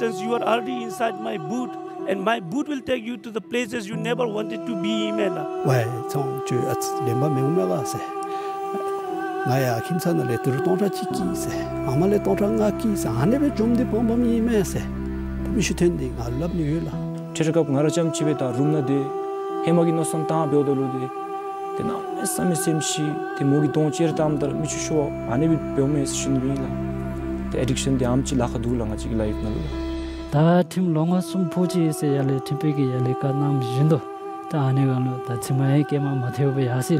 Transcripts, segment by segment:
substance you are already inside my boot and my boot will take you to the places you never wanted to be in ela wae chong chu at le ma me ma se nga ya kim san le tur ton cha chi ki se ama le ton cha nga ki sa ane be jom de pom pom me se mi shu ten de nga lab ni la che ga nga ra cham chi be ta rum na de he ma gi no san ta be do lu de te na me sa me sem chi te mo gi don che er, ta am dar mi chu sho ane be pom me shin bi la te addiction de am chi la kha du la nga chi life na lu la tā tīm lōngā sōṋ pōchī 야레 tīmpe kī yālī kāt nāṁ yīndō tā āni gālō tā tīm āyī kēmā mātayō pā yāsī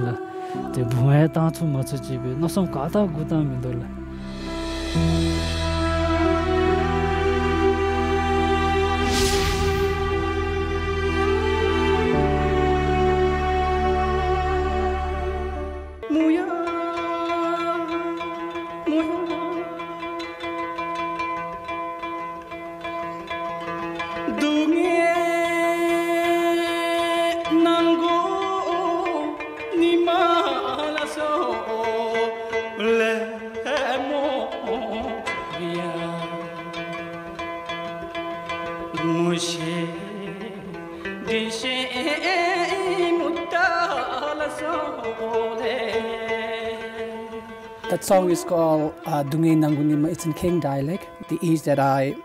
song is called uh, Dungay Nangunima. It's in Kheng dialect. The age that I,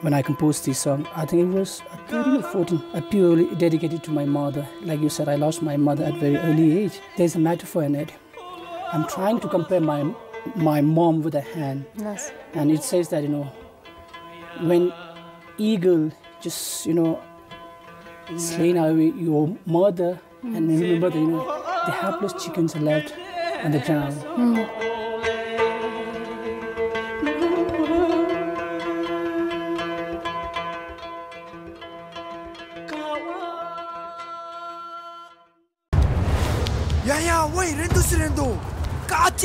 when I composed this song, I think it was 13 or 14. I purely dedicated to my mother. Like you said, I lost my mother at very early age. There's a metaphor in it. I'm trying to compare my my mom with a hand. Yes. And it says that, you know, when eagle just, you know, yeah. slain away your mother and remember that, you know, the helpless chickens are left on the ground. Mm.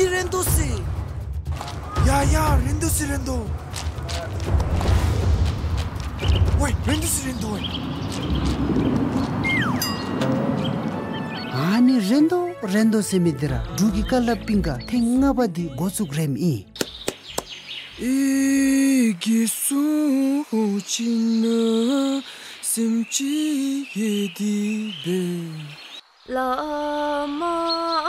렌도스이 야야 렌도스이 렌도 왜 렌도스이 렌도 아니 렌도 렌도스이 미드라 두기 칼라 핑가 탱나바디 고수그램 이이 기수 오치나 샘치 에디디 라마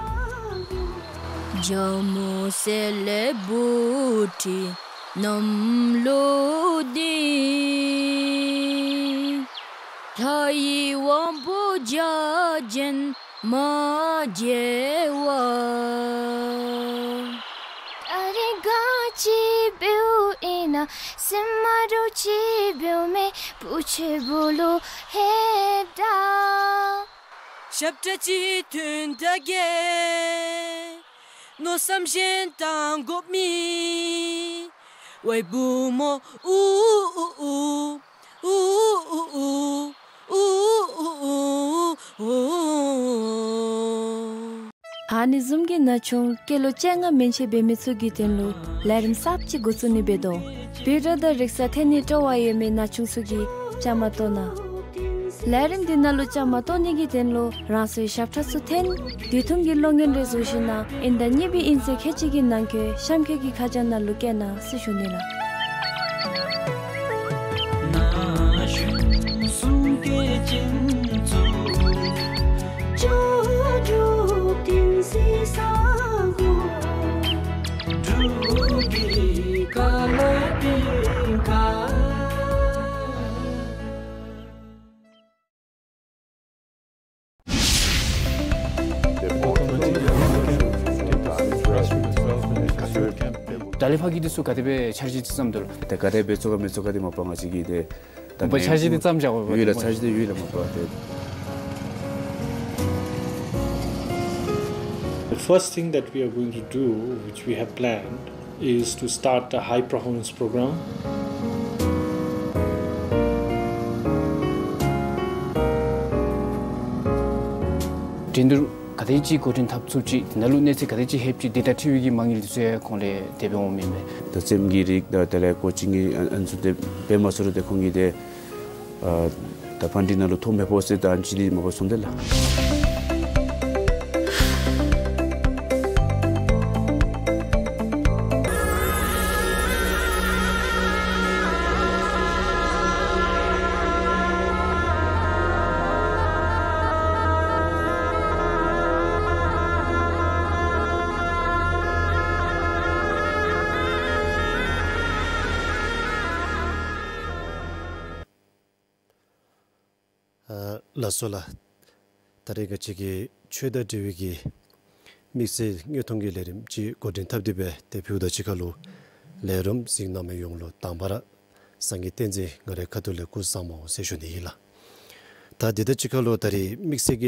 jamu sele buti nam lo di thai wam bu ja गाची ma इना wa are ga chi bu ina simaru chi bu me no samjen tang gop mi wai bu mo u u u u u u u u u ani zum ge ke lo chenga men be me gi ten lo la rim sap chi go su ni be do da riksa the ni to wa ye me na chong su lerim din na lu cha ma to ni gi den lo ra se shap tha su ten di thum gi lo ngin re zo shin na in da ni bi in se khe chi gi nang ke sham ke gi kha jan na lu ke na su shu ne la 기디 수 가데베 차지 짬들 다 가데베 쪼가 메쪼 가데 못 방아 지기데 뭐 차지 짬자고 유일한 차지 유일한 못 봐. The first thing that we are going to do which we have planned is to start a high performance program. Tinder 가대지 고든 탑수지 나루네세 가대지 헵지 데이터 튜기 망일즈에 콘레 더셈기리 더텔레 코칭이 안수데 베마스르데 콩기데 어 다판디나루 톰메 보세다 안지리 먹었었는데라 sola tari ka chigi chweda diwigi miksi nyo tongi lerim chi godin tabdibe te piwda chikalu lerim sing nama yunglu tangbara sangi tenzi ngare katuli ku samu seshuni hila. Ta dida chikalu tari miksi gi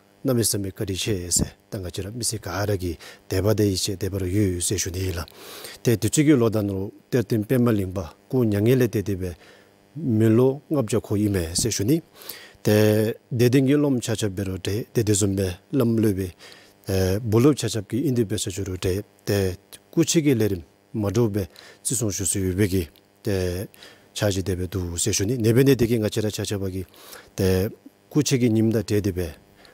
nami sami kari she se, tanga chira misi kaaragi deba de ishe debaro yu yu se shuni ila. Te tuchigyo lo dano tertin penma lingba ku nyangele te debe milo ngabja ku ime se shuni. Te dedingi lom chachab bero te, lam indi te lerim madu be te chaji degi ngachira chachabagi te nimda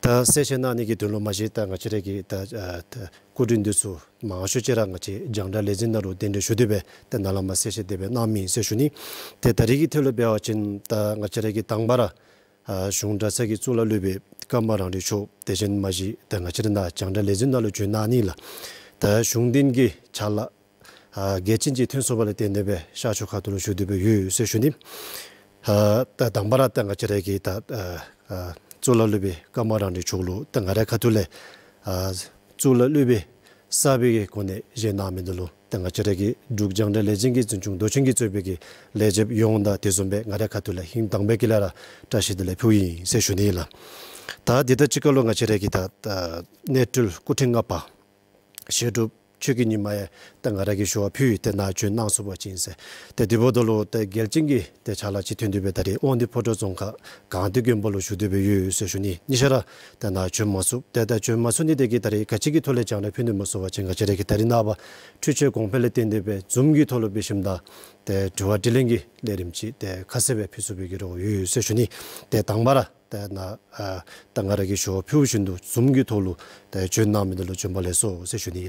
Tā sēshē nā nīgi dōnlō māshē tā ngā chirā kī tā kūrīn dōsū mā ngā shū chirā ngā chī jāng rā lēzhīn nā rō dēndē shū dībē tā nā lā mā sēshē dībē nā mī sēshū nī. Tē tā rīgī tēlō bē wā chīn tā ngā chirā kī tāng bārā shūng rā sā kī tsū tsula lube kamarani tsukulu ta ngare katule tsula lube sabi ge kune je namin dhulu ta nga tshiragi dhug jangde le zingi dzung dzung dho chingi tsubi ge le jeb yongda tizumbe ngare katule hing tangbe kila ra ta se dita netul kutingapa chuki nimaaya tangaaragi shuwa piyu te naa 진세 naa suwa chinsa. Te dibo dolo te gel chingi te chala chi tun dube tari ondi poto zonka gaanti gyunpo lo shu dube yu yu se shuni. Nishara te naa chun maa su, te degi tari kachigi tole chana piyu nima suwa chinga chiragi chuche gongpele ten zumgi tolo bishimda te te kasebe se shuni. Te tangbara shuwa piyu shindu zumgi tolo midalo le so se shuni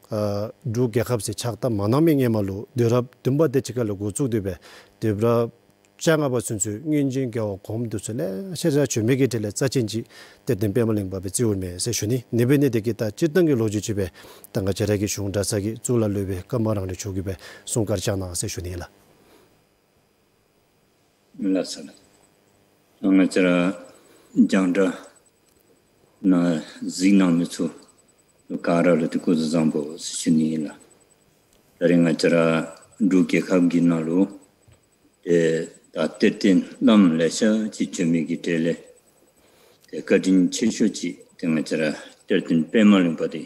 dhū gyakhab si chakta manami ngay malu dhirab dhimba dhechika lo guzhuk dhibe dhibra chayangaba sunsu ngin jing gyawa qom dhusu le shirya chumegi dhile tsachin ji dhe dhimbe maling babi zi ulme se shuni nibi nidi gita jitangi loju jibe tanga kārāra tī kūsa zāmbu sīchini ila. Tari ngā chara rūke khabgi nā rū, tā tērtin lām lēsā chī chūmi ki tēle, tē kātīn chī shūchī, tā ngā chara tērtin pēmā līngpa tī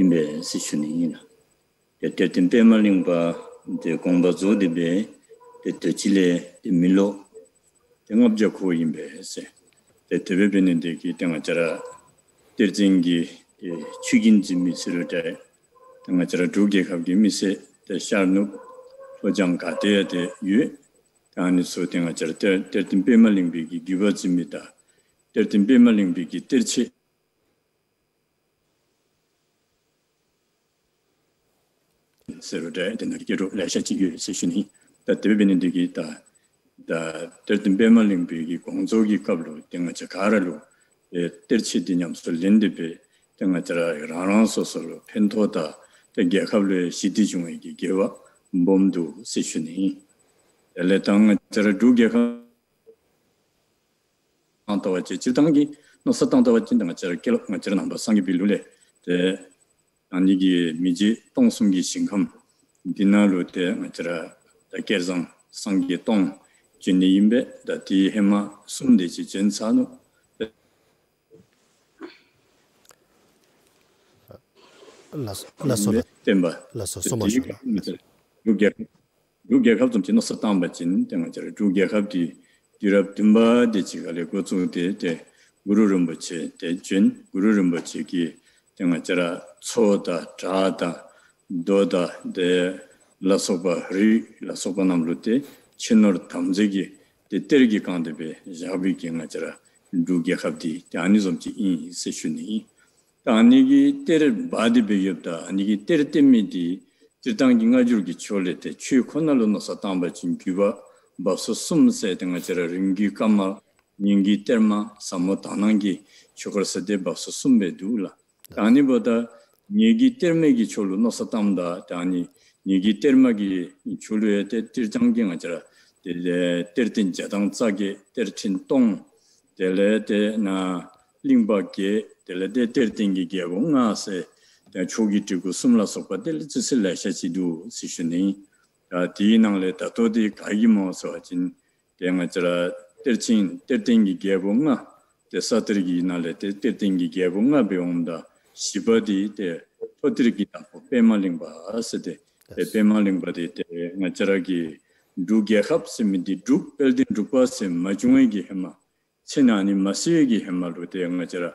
imbē sīchini ila. ki chara 추긴 짐미스를 때 정말 저 두개 갑기 미세 더 샤누 보장 가대에 대유 단위 소등을 절대 때든 빼멀링비기 디버짐이다 때든 빼멀링비기 때치 세르데 에너지로 레셔티브 세션이 더드빈 인디게이터 다 때든 빼멀링비기 공조기 갑로 등을 저 가르로 에 때치 개념 설린디비 tenga tira rarang sosolo pento da tenga kable shidi chungwe ki gewa mbomdu si shuni. Tale tanga tira du ge kable tanga wache, chir tanga ki no sa tanga wache tanga tira kela tanga tira namba sangi bilu le te tani miji tong sungi shingham dina lu te tanga tira da kerzang sangi tong jini imbe da ti hema sumde chi La sobat. Temba. La sobat. Soma shola. La sobat. Dugye khab zumchi nasatambachin tengachara 아니기 때를 바디 비었다 아니기 때를 때미디 지당 인가 줄기 초래 때 추코날로 넣어서 담바진 규바 벌써 숨세 등의 저를 인기 감마 인기 때마 삼모 다난기 저거서 대 벌써 숨베 아니보다 니기 때매기 초로 넣어서 담다 아니 니기 때마기 초로에 때 지당경 아저라 때 때든 자당 자게 때친 동 때래 때나 링바게 dēlē dē tēr tēngi gē gō ngā sē dēng chō gī tē sōpa dēlē tsē sē lā shā chī dō nāng lē tā tō dē mō sō hā ngā chā tēr tēngi ngā nā lē tē tēr tēngi ngā bē pō ngā hēmā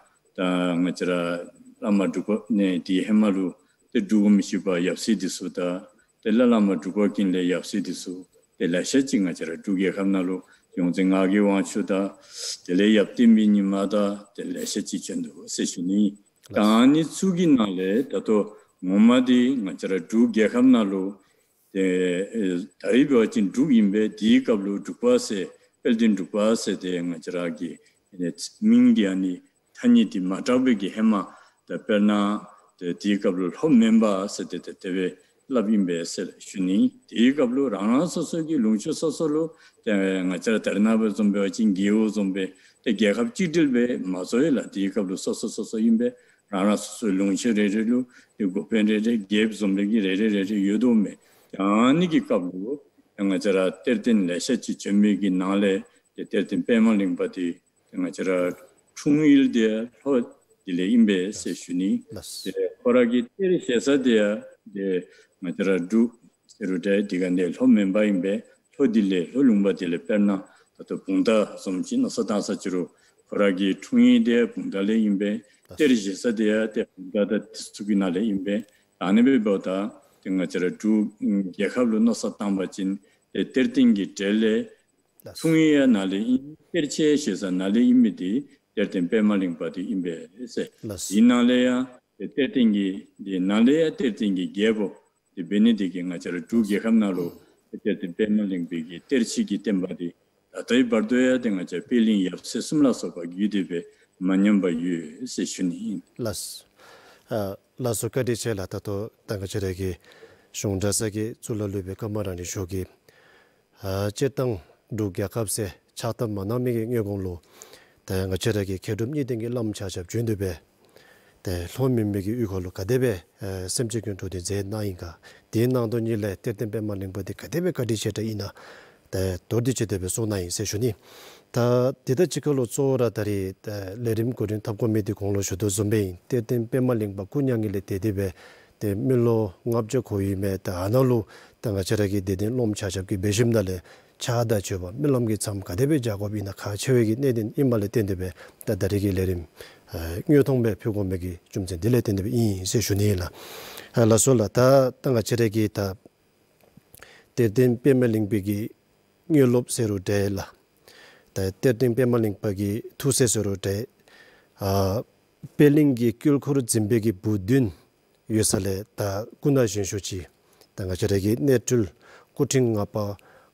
da nga jira lama dhukwa ne di hema lu de dhukwa mishi pa yapsi disu da de la lama dhukwa kin le yapsi disu de la she chi nga jira dhukye khamna lu yung zi nga ge wang chu da de le yapti mi ni ma da le dato ngoma di nga jira dhukye khamna lu de tari bwa chin dhukwa se pel dhukwa se de nga jira ki mingi ani hanyi di 해마 ki hema da perna di kablu lom memba sate de tewe labimbe sele 저 di kablu rana soso ki lungshu soso lo ngachara tarinaba zombe wachin giyo zombe de gyakab chidilbe mazoye la di kablu soso soso chungil diya hote 임베 세슈니 seshuni nasi koraagi teri shesa diya diya nga zira duk seru diya diga nilho memba imbe hote dile hulungba dile perna tatu bungta somchi nasa tang sachiru koraagi chungil diya bungta li imbe teri shesa diya diya yartin pēmālīng pātī imbē sē. Di nālēyā, tētīngi, di nālēyā tētīngi gyēbō, di bēnidikī ngā chārā dūgī khamnālō, yartin pēmālīng pēkī tērchī kī tēmbātī, tātai bārdōyā di ngā chārā pēlīng yāp sē sumlā sōpa gīdī pē mānyāmbā yū sē shūnī yīn. Lās, lās u kādī chē taa nga chedaki kedum nyi dengi lam chachab juindube, taa lon minmegi uko lo kadebe semche kyun todi zed na inga, dien nangdo nyi le tertenpe ma lingpo di kadebe kadi cheda ina, taa todi chedebe so na inga Taa dita chika lo tari lerim kodin tabko midi konglo shudu zumbi in, tertenpe dedebe, taa taa nga chachab ki le, chaadaa cheebaa, milaamkii tsaaam kaadeebaa 작업이나 gobaa inaa kaa cheebaa gii nai diin imalaa ten deebaa taa taa reekeee leereeem nguyo thongbaa pio koo mekii chum tsen dee laya ten deebaa se shunee laa hai laa soo tanga tanga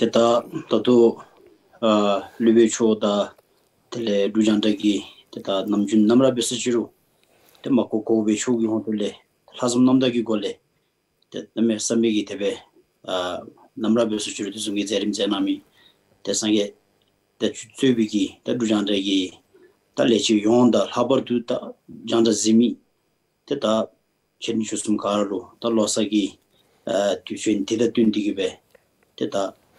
Te taa taa tuu lewee choo taa talaay dujan tagi te taa namjoon namraa beso chiroo te maa koo koo wee choo gihontu lee. Hazam namdaa gih koo lee te namyee sami gih tabe namraa beso chiroo tu sumgi zayarim zayar namii. Te sangi yaa taa chu tsuwibi gih taa labar Te gibe te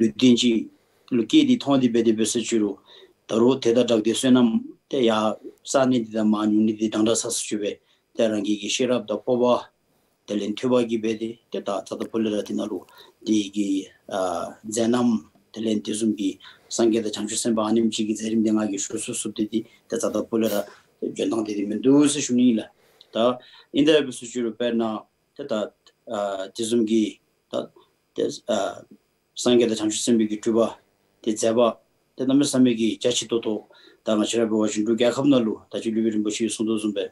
le dinji le ke di thon di be de se chu lo ta ro the da dag de se na te ya sa ni di da ma nyu ni di dang tā sa su chu be ta rang gi gi she rap da po ba de len thu ba gi be de te ta ta da po le da ti na lo di gi a za na m de len ti zum gi sang ge da chang ba ni gi zerim de gi su da de di da ta sāngi dā chāngshū sāmbi kī tūba, dī dzēba, dā nāmbi sāmbi kī 다시 tōtō, 보시 ngā chirā bī wā shīn rū gā khab nā lū, dā chī rū bī rīmbu shī yu sōntō sōn bē,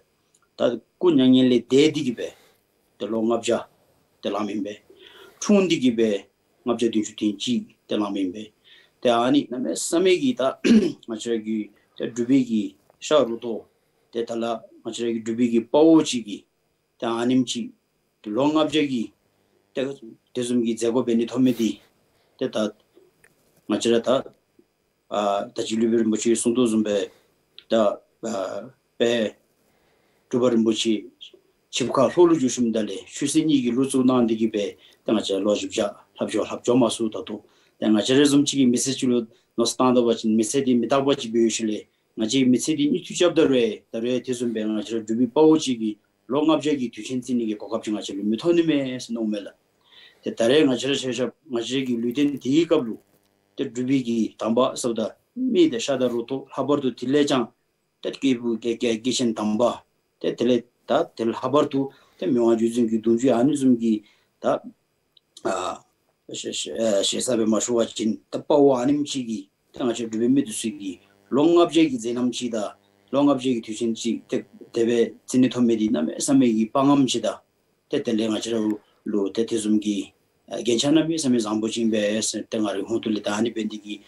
dā kū nyā ngiān bē, lō bē, tā tētāt ngā 아 tāt tā chī lūbiri mūchī sūntū zhūm bē tā bē tūbari mūchī chī pukhā hulū zhūm dalē shūsī nīgi lūtsū 미다바치 bē tā ngā chirā loa zhūm chā ḵab zhūwa ḵab zhōma sū tato tā ngā ᱛᱮ ᱫᱩᱵᱤᱜᱤ ᱛᱟᱢᱵᱟ ᱥᱚᱫᱟ ᱢᱤᱫᱮ ᱥᱟᱫᱟ ᱛᱮ ᱫᱩᱵᱤᱜᱤ ᱛᱟᱢᱵᱟ ᱥᱚᱫᱟ ᱛᱮ ᱫᱩᱵᱤᱜᱤ ᱛᱟᱢᱵᱟ ᱥᱚᱫᱟ ᱛᱮ ᱫᱩᱵᱤᱜᱤ ᱛᱟᱢᱵᱟ ᱥᱚᱫᱟ ᱛᱮ ᱫᱩᱵᱤᱜᱤ ᱛᱟᱢᱵᱟ ᱥᱚᱫᱟ ᱛᱮ ᱫᱩᱵᱤᱜᱤ ᱛᱟᱢᱵᱟ ᱥᱚᱫᱟ ᱛᱮ ᱫᱩᱵᱤᱜᱤ ᱛᱟᱢᱵᱟ ᱥᱚᱫᱟ ᱛᱮ ᱫᱩᱵᱤᱜᱤ ᱛᱟᱢᱵᱟ ᱥᱚᱫᱟ ᱛᱮ ᱫᱩᱵᱤᱜᱤ ᱛᱟᱢᱵᱟ ᱥᱚᱫᱟ ᱛᱮ ᱫᱩᱵᱤᱜᱤ ᱛᱟᱢᱵᱟ ᱥᱚᱫᱟ ᱛᱮ ᱫᱩᱵᱤᱜᱤ ᱛᱟᱢᱵᱟ ᱥᱚᱫᱟ ᱛᱮ ᱫᱩᱵᱤᱜᱤ ᱛᱟᱢᱵᱟ ᱥᱚᱫᱟ ᱛᱮ ᱫᱩᱵᱤᱜᱤ ᱛᱟᱢᱵᱟ ᱥᱚᱫᱟ ᱛᱮ ᱫᱩᱵᱤᱜᱤ ᱛᱟᱢᱵᱟ ᱥᱚᱫᱟ ᱛᱮ ᱫᱩᱵᱤᱜᱤ ᱛᱟᱢᱵᱟ ᱥᱚᱫᱟ ᱛᱮ ᱫᱩᱵᱤᱜᱤ ᱛᱟᱢᱵᱟ ᱥᱚᱫᱟ ᱛᱮ ᱫᱩᱵᱤᱜᱤ ᱛᱟᱢᱵᱟ ᱥᱚᱫᱟ ᱛᱮ ᱫᱩᱵᱤᱜᱤ ᱛᱟᱢᱵᱟ ᱥᱚᱫᱟ ᱛᱮ ᱫᱩᱵᱤᱜᱤ ᱛᱟᱢᱵᱟ ᱥᱚᱫᱟ ᱛᱮ gencana mi sami zambu chingbe es tengari hontu li tani pendi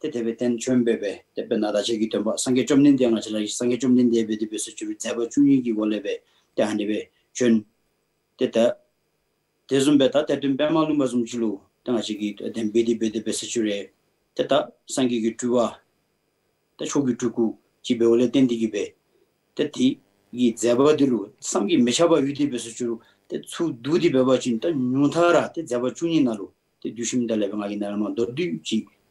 te tepe ten chunbebe, tepe nada chegi tenpa, sange chumnin diya nga chila, sange chumnin diya be tepe su chubi tseba chungi ki golebe, te hanebe chun, te ta, te zumbe ta, te tun pema lumba zum chilu, te nga chegi ten bedi bedi be su chure, te ta, sange ki tuwa, te ten te ti, mechaba te tsu te te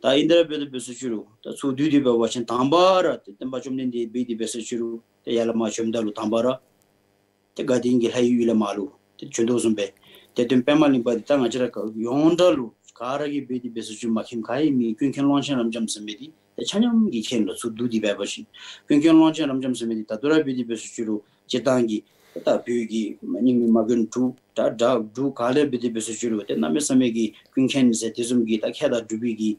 다 인더 베드 베스 주루 다 수디디 베 와친 담바라 템바 좀 닌디 비디 베스 주루 데 야라마 좀 달루 담바라 데 가딩기 하이유레 마루 데 준도즘 베 데든 페말링 바디 땅 아지라카 욘달루 카르기 비디 베스 주 마힘 카이 미 퀸켄 런치 남점 스메디 데 찬염기 켄로 수두디 베 버시 퀸켄 런치 남점 스메디 다 도라 비디 제당기 다 비기 마닝 투 다다 두 비디 데 나메 스메기 퀸켄 다 캐다 두비기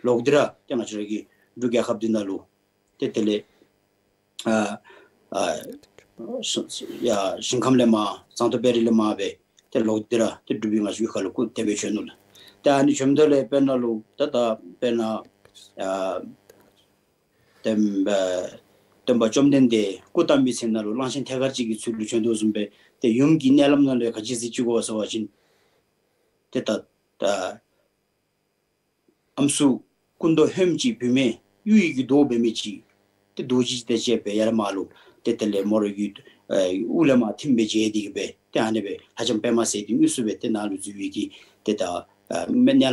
로그드라 dhiraa dhima chiragi dhugyaa khabdii naluu te tele shinkamlai maa, santo beri lai maa be, loog dhiraa dhibbii maa shwee khaluu kut tebe shenluu. Te aani chumdele pe naluu, tata pe naa, temba chomdeen dee, amsu kundo hemji pime 유익이 gi do be mechi te doji te che pe yar malu te tele moro gi eh, ulama tim be je di be te ane be hajam pe ma se di yusu be te nalu ju wi gi men yi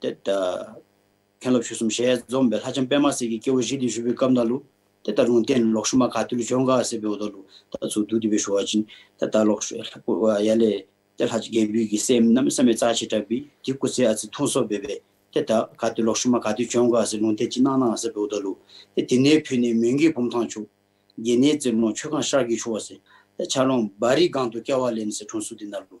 te te ta lo kenlop shusum zombe tata rung ten lokshuma kathil chonga ase pe odolu tata su tata lokshu yale tata hachi genbyu ki sem nam same tsaachi tabi jikku thunso bebe tata kathil lokshuma kathil chonga ase rung ten chin mingi tata chalong bari thunso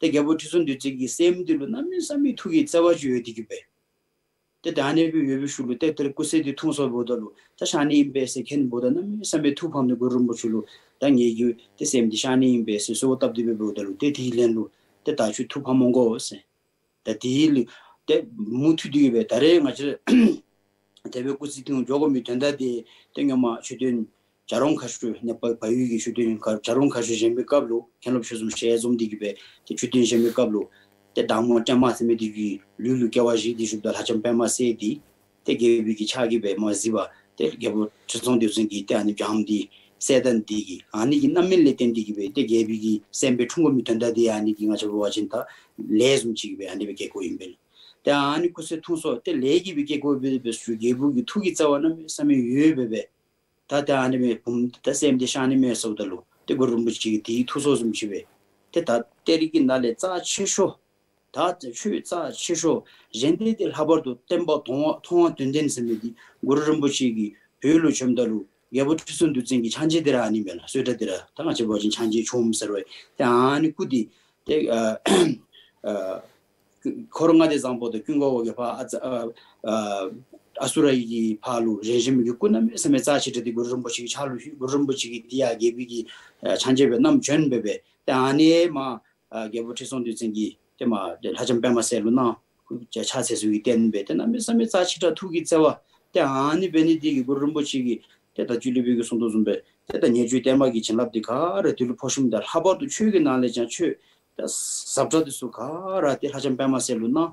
Tā gyabu tīsun tū chīgī sēm tīlu nā mī sā mī tūgī tsāwā chū yōdi kī bē. Tā dāni bī yōbi shūlu, tā tā kūsē tī tūng sō bōdā lū, tā shāni yīm bē sē khen bōdā nā mī sā mī tū pāmni gu rūmbu 자롱 카슈 네빠 바위기 슈드인 카 자롱 카슈 젬베 카블로 켄롭 슈즈 무셰 좀 디기베 티 슈드인 젬베 카블로 테 다모 짬마스 메디기 룰루 케와지 디 슈드 알하 짬페마세 디 차기베 마지바 테 게보 추종 디즈 인디테 아니 감디 세던 디기 아니 인나 밀레 텐디기베 테게비기 셈베 퉁고 미탄다 디 아니 기가 저 와진타 레즈 무치기베 아니 베케 코임벨 테 아니 코세 투소 테 레기비케 고베 베스 슈게부기 투기 자와나 미 사메 유에베베 다다 아니메 봄 다셈 디샤니메 소들로 데고르무치 디 투소즘치베 데다 때리기 날에 짜 치쇼 다 치슈 짜 젠데들 하버도 템보 통 통화 된된스미디 고르르무치기 별로 좀더루 예부트슨 두진기 찬지들아 아니면 쇠다들아 당아지 버진 찬지 좀스러워 데 아니 꾸디 데 코로나 대상보다 근거하게 봐아 아수라이기 파루 제짐이 꾸나 메사치드디 부르름보치기 차루 부르름보치기 디야 게비기 찬제베 남 전베베 때 안에 마 게보티손 되징기 때마 하점뱀마세 루나 차세스 차세수 이덴베데 남 메사치다 투기 자와 때 안에 베니디기 부르름보치기 때다 줄리비기 손도좀베 때다 니주 때마기 진랍디카르 들루 포심달 하버도 추이게 날레자 추 삽터디 수카라티 하점뱀마세 루나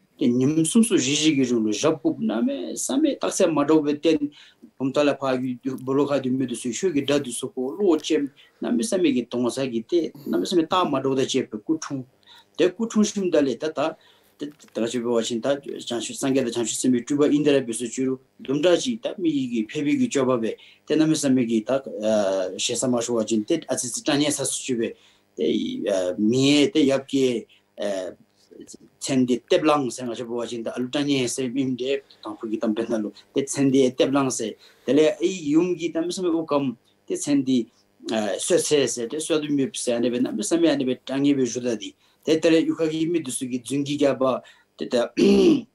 ᱛᱟᱠᱥᱮ ᱢᱟᱫᱚᱵᱮᱛᱮᱱ ᱯᱚᱢᱛᱟᱞᱟᱯᱟᱜᱤ ᱫᱩᱦᱩᱱᱟᱢᱮ ᱥᱟᱢᱮ ᱛᱟᱠᱥᱮ ᱢᱟᱫᱚᱵᱮᱛᱮᱱ ᱯᱚᱢᱛᱟᱞᱟᱯᱟᱜᱤ ᱫᱩᱦᱩᱱᱟᱢᱮ ᱥᱟᱢᱮ ᱛᱟᱠᱥᱮ ᱢᱟᱫᱚᱵᱮᱛᱮᱱ ᱯᱚᱢᱛᱟᱞᱟᱯᱟᱜᱤ ᱫᱩᱦᱩᱱᱟᱢᱮ ᱥᱟᱢᱮ ᱛᱟᱠᱥᱮ ᱢᱟᱫᱚᱵᱮᱛᱮᱱ ᱯᱚᱢᱛᱟᱞᱟᱯᱟᱜᱤ ge ᱥᱟᱢᱮ ᱛᱟᱠᱥᱮ ᱢᱟᱫᱚᱵᱮᱛᱮᱱ ᱯᱚᱢᱛᱟᱞᱟᱯᱟᱜᱤ ᱫᱩᱦᱩᱱᱟᱢᱮ ᱥᱟᱢᱮ ᱛᱟᱠᱥᱮ ᱢᱟᱫᱚᱵᱮᱛᱮᱱ ᱯᱚᱢᱛᱟᱞᱟᱯᱟᱜᱤ ᱫᱩᱦᱩᱱᱟᱢᱮ ᱥᱟᱢᱮ ᱛᱟᱠᱥᱮ te ᱯᱚᱢᱛᱟᱞᱟᱯᱟᱜᱤ ᱫᱩᱦᱩᱱᱟᱢᱮ ᱥᱟᱢᱮ ᱛᱟᱠᱥᱮ ᱢᱟᱫᱚᱵᱮᱛᱮᱱ ᱯᱚᱢᱛᱟᱞᱟᱯᱟᱜᱤ ᱫᱩᱦᱩᱱᱟᱢᱮ ᱥᱟᱢᱮ ᱛᱟᱠᱥᱮ ᱢᱟᱫᱚᱵᱮᱛᱮᱱ ᱯᱚᱢᱛᱟᱞᱟᱯᱟᱜᱤ ᱫᱩᱦᱩᱱᱟᱢᱮ ᱥᱟᱢᱮ ᱛᱟᱠᱥᱮ ᱢᱟᱫᱚᱵᱮᱛᱮᱱ ᱯᱚᱢᱛᱟᱞᱟᱯᱟᱜᱤ ᱫᱩᱦᱩᱱᱟᱢᱮ ᱥᱟᱢᱮ ᱛᱟᱠᱥᱮ ᱢᱟᱫᱚᱵᱮᱛᱮᱱ te ᱫᱩᱦᱩᱱᱟᱢᱮ ᱥᱟᱢᱮ ᱛᱟᱠᱥᱮ ᱢᱟᱫᱚᱵᱮᱛᱮᱱ ᱯᱚᱢᱛᱟᱞᱟᱯᱟᱜᱤ ᱫᱩᱦᱩᱱᱟᱢᱮ ᱥᱟᱢᱮ ᱛᱟᱠᱥᱮ ᱢᱟᱫᱚᱵᱮᱛᱮᱱ ᱯᱚᱢᱛᱟᱞᱟᱯᱟᱜᱤ ᱫᱩᱦᱩᱱᱟᱢᱮ ᱥᱟᱢᱮ ᱛᱟᱠᱥᱮ ᱢᱟᱫᱚᱵᱮᱛᱮᱱ ᱯᱚᱢᱛᱟᱞᱟᱯᱟᱜᱤ ten di teplang se nga cha po wachin ta alu ta nye hese bim di ee ta tan fugi tam ten nalu ten e teplang se tala ya e ayi yungi ta misame wakam te ten di e, se se ten suadu mip se hanebe na misame hanebe tangi we shudadi ten tala yukagi imi dusugi dzungi kia ba te ten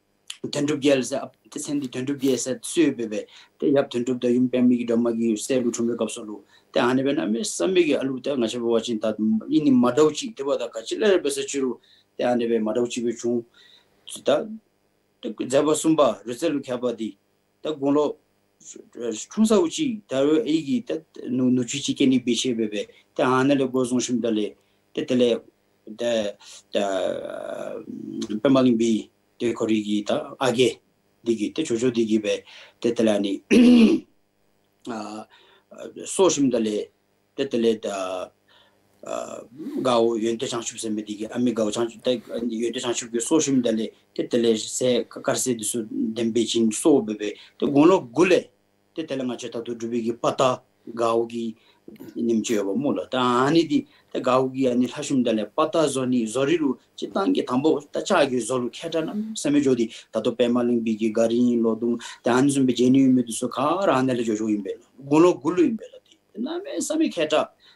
ten dhub gyal se ap ten ten gyal se tsuwe bebe te yap ten da dha yun peng mi ki dhamma ki se lu thumbe ka pso lu ten hanebe na misame ge alu ta nga cha po wachin ta ini mada uchi iti wadaka chi la ra Tē 마도치비 중 mārā uchī bē 캬바디 다 고노 sūmbā 다로 에기 다 tē 비셰베베 chūŋ sā uchī, tē rū ēgī, tē nu nu chī chī kēni bē chē bē gao yun te changchub se mediki, ami gao changchub, te yun te changchub ke so shim dali, te tali se karsi disu dembe chin so bebe, te gono gule, te tali nga che tatu dhubi ki pata gao ki nimche yobo mula. Ta ani di, te gao ki ani lashim dali pata zoni zoriru, che tangi tambo tacha ki zoru kheta nam, sami jodi, tatu pema lingbi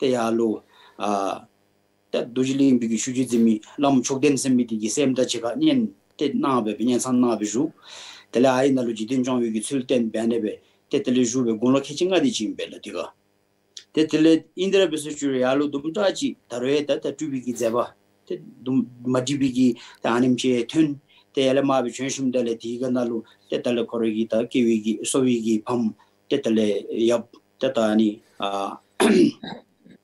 teyaa loo taa dujiliin bigi shuji zimi lam chokden zimi digi semda chiga nyan te naabe pe, nyan san naabe zhu tala aayi nalu jidin chong wiki tsul ten bane be te tali zhu be gunlo kichin nga di ching be la diga te tali indira besu churi yaa loo dum taa chi taro zeba te dum maji bigi taa anim chee thun te nalu te tali koro gi taa ki pam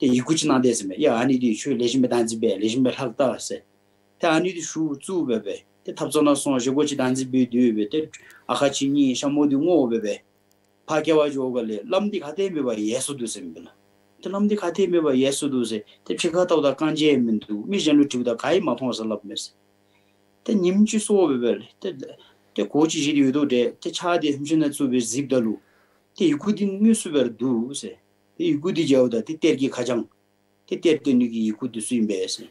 tē yī kūchī nā tē sī mē, yā āni tī shū lēshīmbē tāñzī bē, lēshīmbē hāl tā sē, tē āni tī shū tsū bē bē, tē tāp tsō nā sōng shī kūchī tāñzī bē tū bē, tē 이 iku 제오다 티테르기 가장 티테르드 니기 terde niki iku disu imbe esi.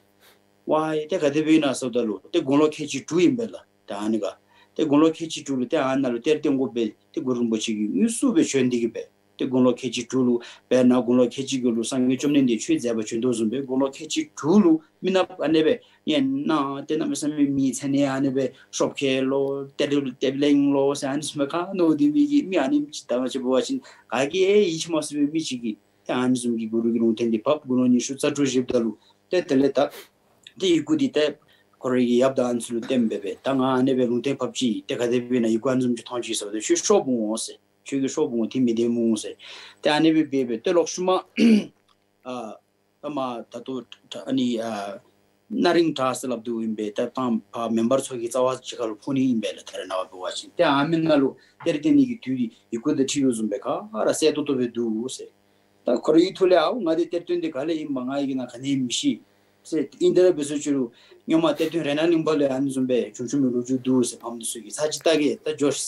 Waayi te katebe inaasawda loo, te gono kechi tu imbe la, te aani ka. Te tī gōnglō kēchī tūlū, bē nā gōnglō kēchī gōlū, sāng kē chōm nēndē chūy dzēba chūy ndō zūmbē, gōnglō kēchī tūlū, mī nā pā nē bē, yē nā, tē nā mē sā mē mī tsā nē ā nē bē, shōp kē lō, tē lū, tē bē lēng lō, sā nē sūmē kā nō dī ā nē tā mā chī chī, kā kī ē mā mī chī tē ā nē chūki shōpū ngō tī mī tī mū ngō sē tē ānī bī bī bī tē lōk shūma tā mā tā tū tā nī nā rīng tā sī labdū wī mbē tā tā mā mēmbar chōki tsa wā chikā lō phūni wī mbē lā tā rā nā wā bī wā chīn tē ānī ngā lō tē rī tē nī kī tū dī yī kū tā chī yū zū mbē kā ā rā sē tū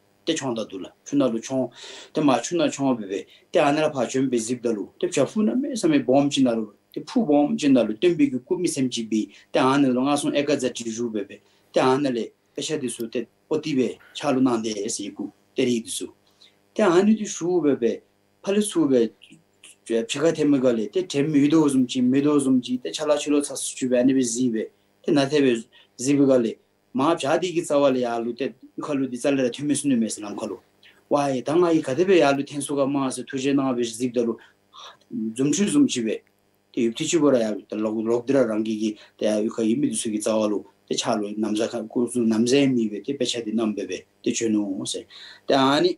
tē chōng tā tūla, chūna lū chōng, tē mā chūna chōng bē bē, tē ānā rā pā chōng bē zīb tā lū, tē pchā fū na mē sā mē bōm chī na lū, tē phū bōm chī na lū, tē mbē kī kūmī sēm chī bē, tē ānā ngā sōng chī bē bē, tē ānā sū, tē tī bē, chā nā sī kū, tē rī sū, tē ānā tī bē bē, pā kalu di zalada tumis nu mes nang kalu. Waayi, dangaayi kadebe yalu tensuga maa se tuje naa besh zibdalu zumchi zumchi be. Te yubti chibora yalu, da logdira rangi gi, da ya yuka imi du sugi zawalu, da chalu namza ka, kuzu namza be, te pecha di nam bebe, te chu nu aani,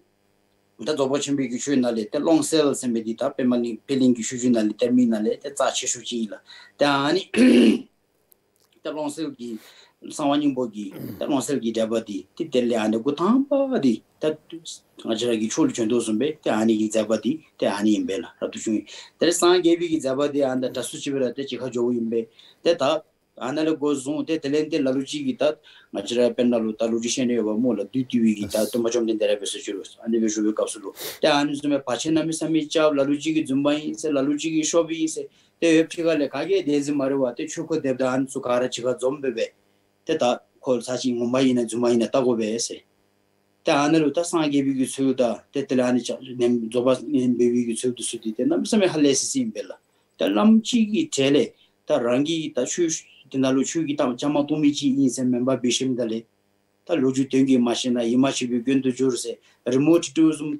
da zobo chimbi gi nale, di ta, pe shuji nale, nale, tsa chi shuji aani, sāngwāñiṅbōgī, tā rōngsālgī dāba dī, tī tēnlī āndā gu tāṅbā dī, tā ngāchirā gī chōli chōndō sōmbē, tē āni gī dāba dī, tē āni yīmbē lā, rā tu shūngī. Tā rī sāng gēbī gī dāba dī āndā tā sūchibī rā tē chikhā chōgu yīmbē, tē tā āndā rā gō sōng, tē ngāchirā pēn tā tō 때다 콜 사진 ngumbayi na dzumbayi na tagobe ese. Te anilu ta sangi bigi tsuyu da, te tila hani dzoba nimbi bigi tsuyu du sudi te, nam sami hale sisi imbela. Te lamchi ki tele, ta rangi ki ta shu, tindalu shu ki ta jama tumi chi in se memba bishim dali, ta loju tengi mashi na ima shi bi gyundu juru se, remote tourism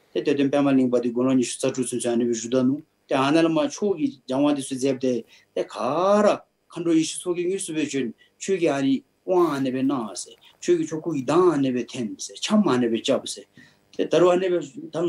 te te tun pema lingpa di gono ni shutsatru su chani wishu danu te analama chugi jangwa di su zebde te kaara kando ishi sugi ngi su bechun chugi ani waa nebe naa se chugi choku i daa nebe ten se chamma nebe chab se te tarwa nebe ta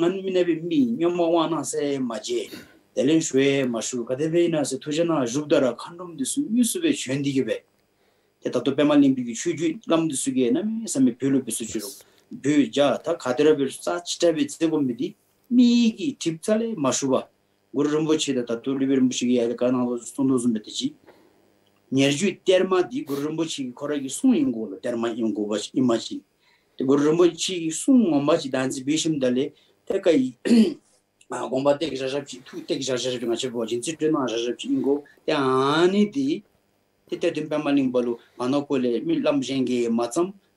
bhyu ja ta khadira bhyu sa chitabhi tsibu midi mii ki tip tsale mashuwa guru rumbu chi da ta tu libir mbushi ki yaida kanan lo sun lo zumbi tachi nyerju derma di guru rumbu chi ki koragi sun ingu lo derma ingu bachi ima chi guru rumbu chi ki sun ngomba ta ka i gomba teki shashab chi tu teki shashab chi ngachir bwa jinsi tu na shashab chi ingu ta aani di ta ta timpa ma lingba lo pano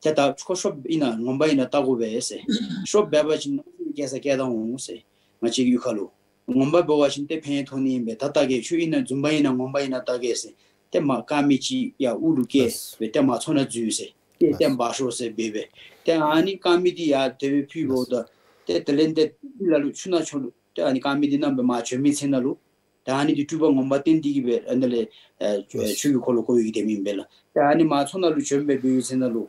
teta chuka shop ina ngomba ina tagu baya se shop baya chin kiasa kaya dang ungu se nga chik yuka lu ngomba bawa chin te penye thoni inbe tata ge shu ina zumba ina ngomba ina tagi se ten ma kami chi ya ulu ke we ten ma chona zuyu se ten basho se bebe ten aani kami di tewe chuna chulu di tuba ten be kolo temi la lu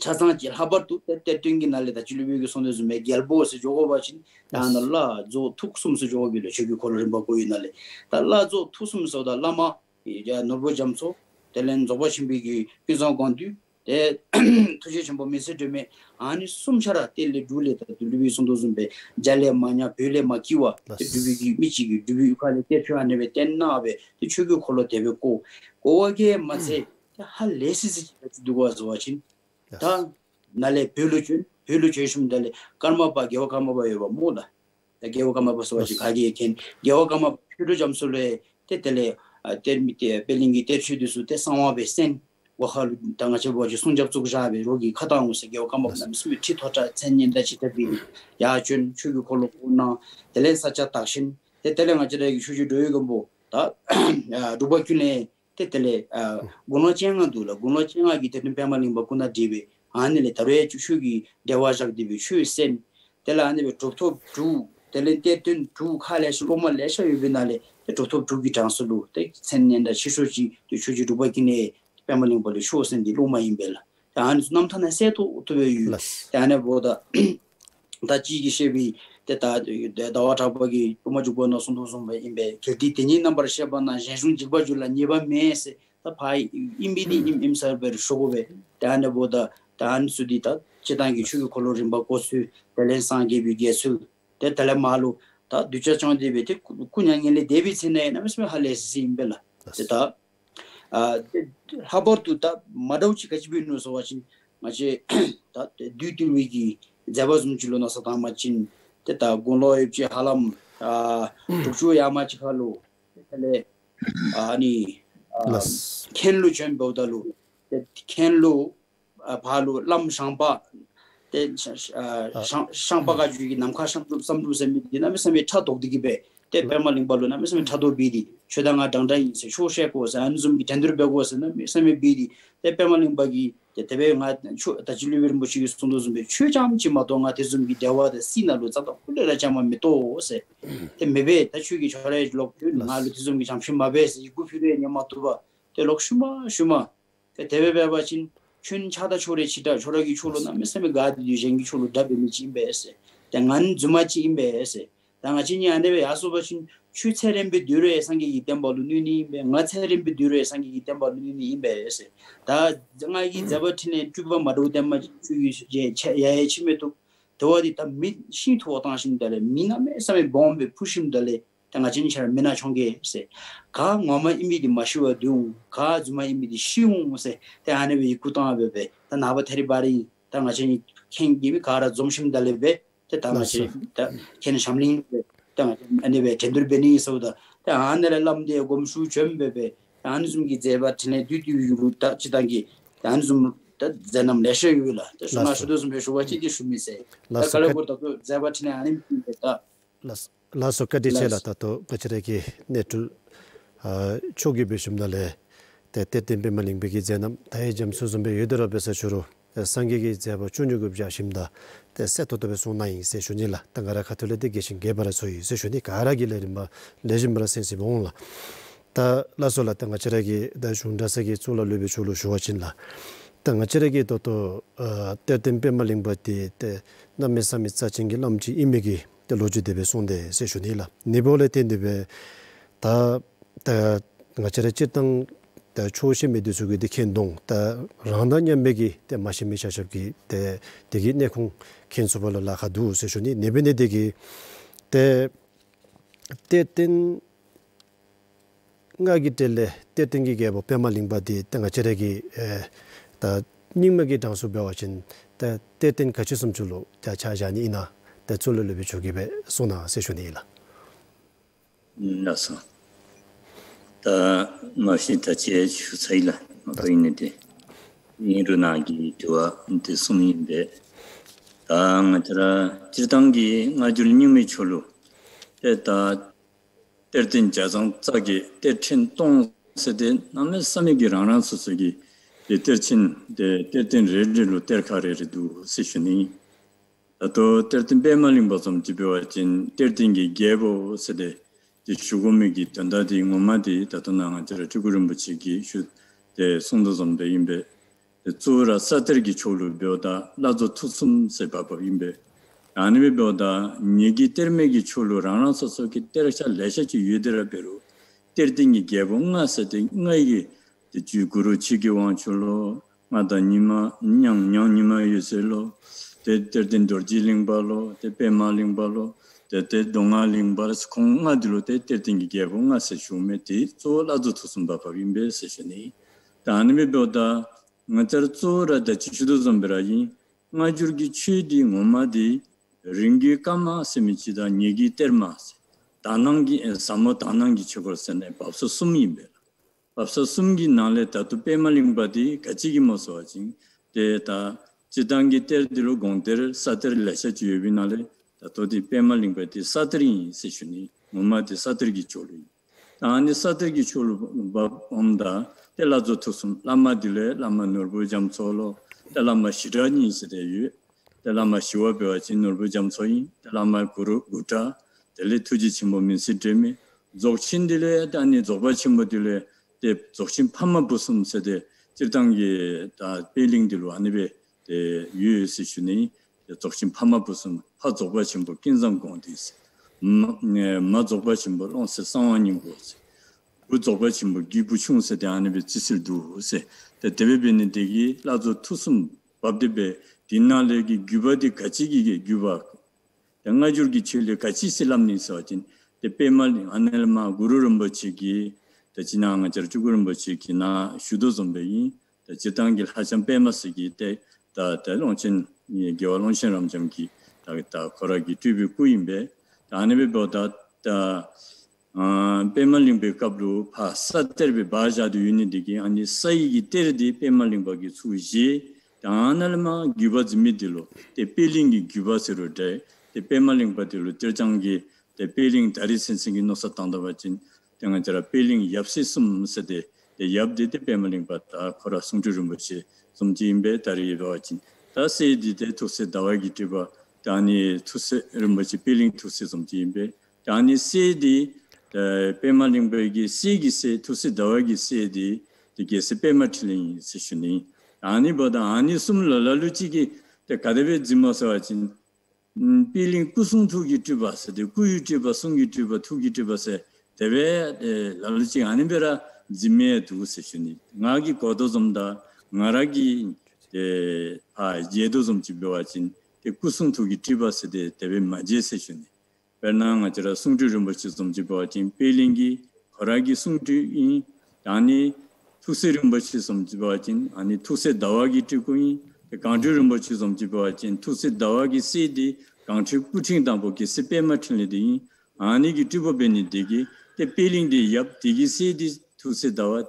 chazan jir habar tu tete tungi nali da chili wiyo ki sonde 저기 me gyal bo se jogo ba chini taa na la zo tuk sum se jogo gilo chigi kolo rinpa goyi nali taa la zo tuk sum se oda lama ya norbo jam so telen zoba chimbi ki pizan gandu te tuje me se do aani sum dhule ma kiwa dhubi ki michi dhubi ten kolo lesi 다 날에 별로준 chun, pelu che shumdele, karmapa, ghewa karmapa eva mo 가기에 Ta ghewa karmapa swaji kagiye ken. Ghewa karmapa, pelu jam sule, tetele, tete mite, pelingi, tete shudisu, tete sangwa be sen, wakalu, tanga chibu tabi, yaa chun, telen sacha takshin, doyo gombo, te tele guno chenga dula, guno chenga ki tene pema lingba kuna diwe, ane le taro e chushu ki dewa shak diwe, shu sen, tele ane we tuk tuk tu, tele te ten tu ka le shu loma le sha yubi na le, tuk tuk ki sen nenda tu pema sen di loma su yu, teta dawa chakpa ki kuma chukwa na sun tu sun pa inbe kilti tenyi nambar sheba na zhenshun chikpa chula nyeba mese ta pai inbi di imsar peri shoko pe tena boda tena sudi ta chitangi chuki kolo rinpa kosu telen sangi bi teta gunlo ebchi halam tukchu yama chika lu tele ani ken lu chen bauda lu ken lu paa lu lam shangpa ah. shangpa ka juu ki namka samdru sami di nami sami cha tok digi be te perma lingpa lu nami sami cha tok tebe nga tachili mirimbo chigi sundu zumbi chu chamchi mato nga te zumbi dewa de sina lu zato kule la chama mito ose te mebe tachu ki chore lo nga lu te zumbi chamchi mabe se iku fire nyama tuba te lok shuma shuma te tebe beba chin chun chada chore chita chore ki chulo na me seme gadi di jengi chulo dabi mi chu cherembe dyuro esangi yitem bolu ni ni be nga cherembe dyuro esangi yitem bolu ni ni be ese da jenga gi jabo tine chuba madu dem ma chu yu me esame bombe pushim dale ta nga jin anibé tendur bé nyingi sabu dā dā ānirā lamdiyā gōm shū chōm bē bē dā ānir sum ki dzēba tēne dū dū yu rū dā chi dāngi dā ānir sum yu lā dā shū nā shū dō wā bē lā sō kati lā ki chō gī bē bē Tā sā tō tō pē sō nā yīng sē shūnyī lā, tā ngā rā khatū lē ᱛᱟ gē shīng gē bā rā sō yī, sē shūnyī kā rā gī lē rī mbā, lē jī mbā rā sēng sī bōng lā. Tā tā chōshī mē tū sū kī tī kēn dōng, tā rāndā ñā mē kī tā mā shī mē shā shab kī tā tī kī nē khōng kēn sū pā lō lā khā dū sē shū nī, nē bē nē tī kī tā tē tēn ngā kī Tā mā shī tā chī yé shū tsā yī lá, mā kā yī nī bē. Tā ngā ngā tā tēr tēr tōng sē nā mē kī sū tēr tēr rē rī tēr rē rī shū nī. Tā tō tēr bē mā līng bā jī bē wā tē 이 shugumi ki tanda di ngoma di tatana nga tira tukurumbu chi ki shu de songdo zomde inbe tsuura satir ki cholu byo da lazo tutsum se babo inbe anime byo da nyegi terme soso ki terakcha lesha chi yudira terdingi nga nga dāngā līngbā rā sī kōng ngā di rū tē tēr tīngi giyā bō ngā sè shū me tī tsō lā dzū tū sū mbā pā bī mbē sè shē nī dā ngā mi bē bō tā ngā tē rā tsō rā dā chichidu zō mbē rā di ngō di rīngi kā mā sē mi chitā nye ki tēr mā sē tā ngā ngī, sā mo tā ngā ngī chī kōr sē nē bā 도디 pēma līngbē tī sātari yī sī shūni, mūma tī sātari kī chōli. Tā āni sātari kī chōli bā omdā, tē lā dzō tūsum, lā mā dī lē, lā mā nūrbū jām tsō lō, tē yu, tē yu zokshin pama pusum pa zokba shimbo kinzang gondi isi ma zokba shimbo long se sanwa nyingu isi u zokba shimbo gibu chung se di anibi zisil duhu isi de debibi ni degi lazo tusum babdebe dina legi gyuba di gachi gigi gyuba de nga jurgi chile gachi silam ni wajin de pe mali anil chigi de jina nga jar chigi na shudu zombe yin jitangil hachan pe da de 예 겨울론신 엄청기 다겠다 거라기 튜브 꾸임베 다네베 보다 아 페멀링베 갑루 파 사터베 바자드 유니디기 아니 사이기 테르디 페멀링 거기 수지 다날마 기버즈 미들로 테 페링기 기버스로데 테 페멀링 바들로 저장기 테 페링 다리 센싱이 노사 탄다바진 땡한테라 페링 옆시스 무세데 옆디테 페멀링 바다 코라 숨주준 것이 숨지임베 다리 다시 디데 투세 다와기 티바 다니 투세 르머지 빌링 투세 좀 지임베 다니 시디 에 페마링베기 시기세 투세 다와기 시디 디게 스페마틀링 시슈니 아니 보다 아니 숨럴럴루치기 데 가데베 짐마서 음 빌링 쿠숭 투기 티바스 데 구유 티바 숭기 티바 투기 티바세 데베 럴루치 아니베라 짐메 두세슈니 나기 고도 좀다 나라기 yedu zum chibyo wachin, kusung tuki tiba se de tebe maje se shuni. Perna nga jira sungtu rinpoche zum chibyo wachin, pelingi, koragi sungtu in, dani tuse rinpoche zum chibyo wachin, ani tuse dawagi tiku in, gantu rinpoche zum wachin, tuse dawagi se de gantu kuching dambo ki sepe matinle in, ani ki tiba beni te yap, dawa,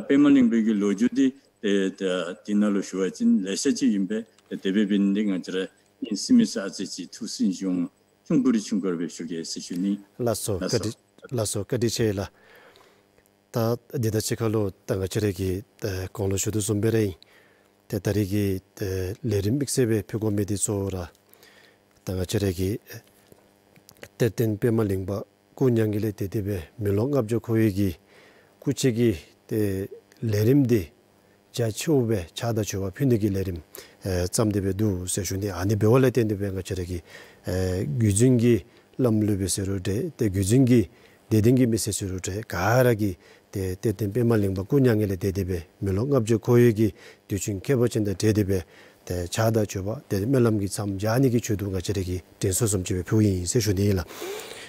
pima lingpa loju di dina shuwa zin laisha ji yunpe debi binne nga ziray in simis azi zi thusin zionga chungguri chunggari be shukia sishu nying laso, laso, kadi che la taa dita chikalo ki konglo shudu tari ki ki te debi ki 에 레림디 자초베 차다초바 핀디기 레림 에 짬디베 두 세슈니 아니 베올레텐디 베가 저기 에 규진기 람르베세르데 데 규진기 데딩기 메세스르데 가하라기 데 데데 베말링바 꾸냥엘레 데데베 멜롱압제 코이기 뒤친 케버친데 데데베 데 차다초바 데멜람기 참자니기 추두가 저기 데소섬집에 표인 세슈니라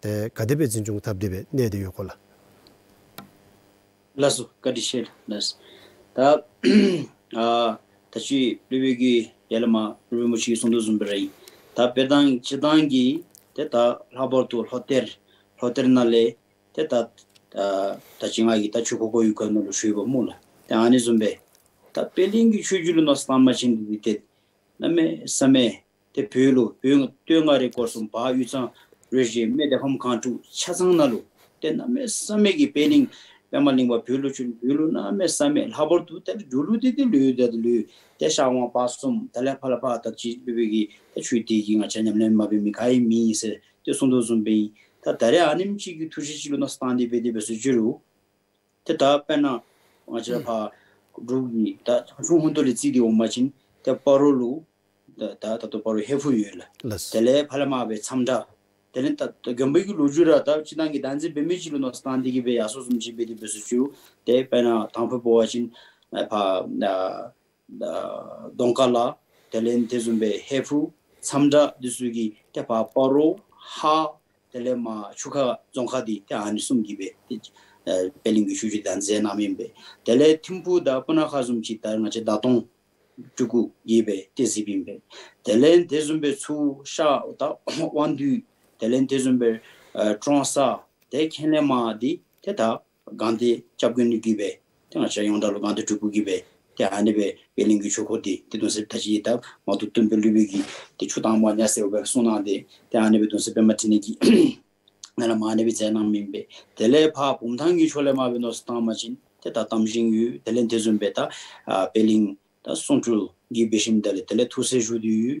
tē kādēbē zhīnchūng tāpdēbē nē dē yōkō lā? Lāsū, kādēshē lā, lāsū. Tā, tā chī rīwē gī yālā mā rīwē mūchī gī sōndō zhūmbi rāi. Tā pēdāng, chidāng gī, tē tā rābār tū, hōtēr, hōtēr nā lē, tē tā tā chī ngā gī, tā chū kōkō yū kā nō rō shūy rizhi me de hom kanchu chasang nalu ten na me samay ki pening pema lingwa pyulu chun pyulu na me samay labar tu tabi dhulu didi luyu dadi luyu te shaawan paasum talay pala paa ta chi bibi ki te chui tiki nga chanyam nami mabi mi kaayi se ta anim na standi jiru ta paa ta li zidi paru lu ta paru hefu la maa Tene ta gyambay ki loju ra ta chidangi danzi bimi chilo no standi ki 탐포 yaso 파 chi bedi besu chiyo te pena tangpo po wachin pa donka la tele nte sum be hefu samda disu ki te pa paro ha tele ma chuka zonka di te ani sum ki e, shuji timpu da puna chi datong te su sha wandu Talen Tezumbe eh, Tronsa Te Kene Maa Di Te Ta Gandhi Chabgunu Gibe Te Nga Cha Yondalo Gandhi Chubu Gibe Te Ane Be Belingi Di Te Dunsep Tachi Yita Ma Tu Gi Te Chuta Mwa Nya Suna Di Matini Gi Chole Ta eh, Gi Dali Yu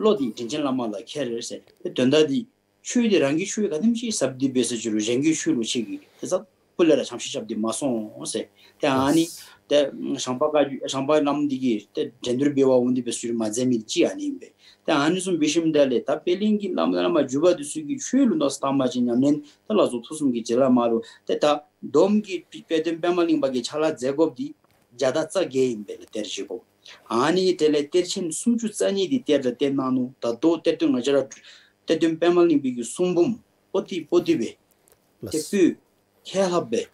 lo di jinjin lama la 추이가 rir 삽디 tanda di shui di rangi shui ka dimshi sabdi besi juru, jengi shui lu chigi, e tisa pula ra chamshi chabdi ma son se, te aani, te mm, shampa nam digi, te jendur bewa undi besi juru ma zemi chi aani imbe, te aani sun ta pelingi lama lama juba sugi, shui lu te ta domgi lingba chala ge imbe, āni tēlē tērchēn sūmchū tsānyi dī tērda tēn nānu tā tō tērtū ngā jirā tērtūm pēmāl nī bīgī sūmbum pōtī pōtī bē tē pū kēhā bē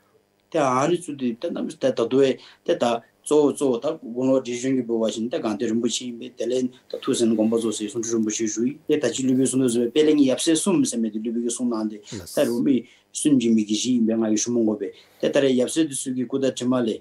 tē āni tsū tē nāmis tē tā tōwē tē tā tsō tsō tā gōnō dīshūngi bō wāshin tē gāntē rūmbuchī bē tēlē tā tūsēn gōmbā tsō sē rūmbuchī shūi tē tā chī lūbī bē sē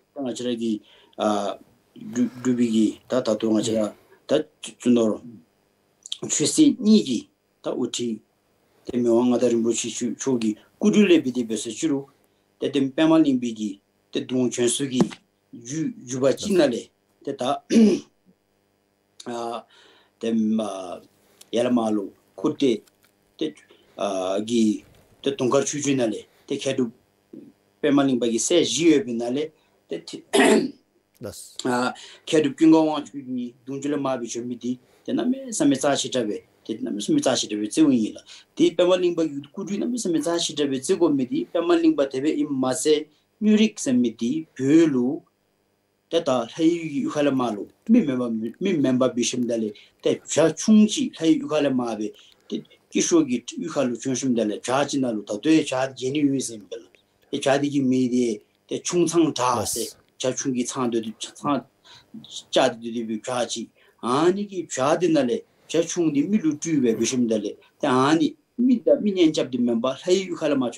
nga chira ki gubi ki ta tatu nga chira ta chunor chwisi ni ki ta uti teme wa nga tarin buchi chogi kudu le bide besa chiru te teme pema limbi ki te duwa chen su ki juba ta teme yara maa kute te gi te tongkar chu chu pema kērūp ah, kīngō wāngchū kī dūngchūla mābī chō mī tī tē nā mē sāmi tsā shī tabē tē nā mē sāmi tsā shī tabē tsē wīngi lā tē pēmā līngbā kī kūchū nā mē sāmi tsā shī tabē tsē kō mī tī pēmā līngbā tē bē im mā sē mū rīk sā mī pē lū tā mā lū mī mā mī tē chūng chāng dhā 충기 chā chūng kī chāng dhō dhī, chā chāng chā dhī dhī dhī bī chā chī, āni kī chā dhī nā lē, chā chūng dhī mī lū chū bē bī shim dhā lē, tē āni mī dhā mī nian chab dhī mē mbā, hā yī yu khā lā mā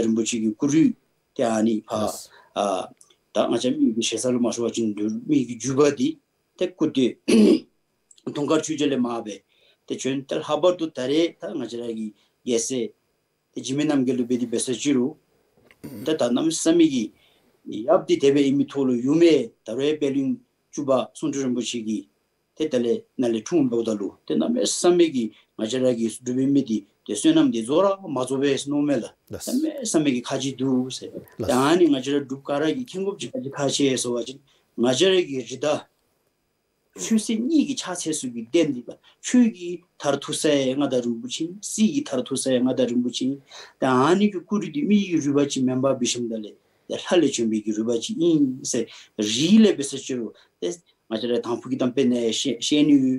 chō chī yu 다 맞아 미세살로 마셔 가지고 미 주바디 테쿠디 동갈 주절에 마베 테 젠탈 하버도 타레 타 나지라기 예세 테 지메남 베세지루 테 타남 스미기 이압디 데베 이미톨로 유메 다로에 벨링 주바 순주름 부시기 테 날레 툼 테나메 테 나메 스미기 desu nam de zora ma zo be no me la me sam me kha ji du se da ani ma jira du ka ra gi khing gup ji ka ji kha che so wa ji ma jira gi ji da chu si ni gi cha che su ani mi ma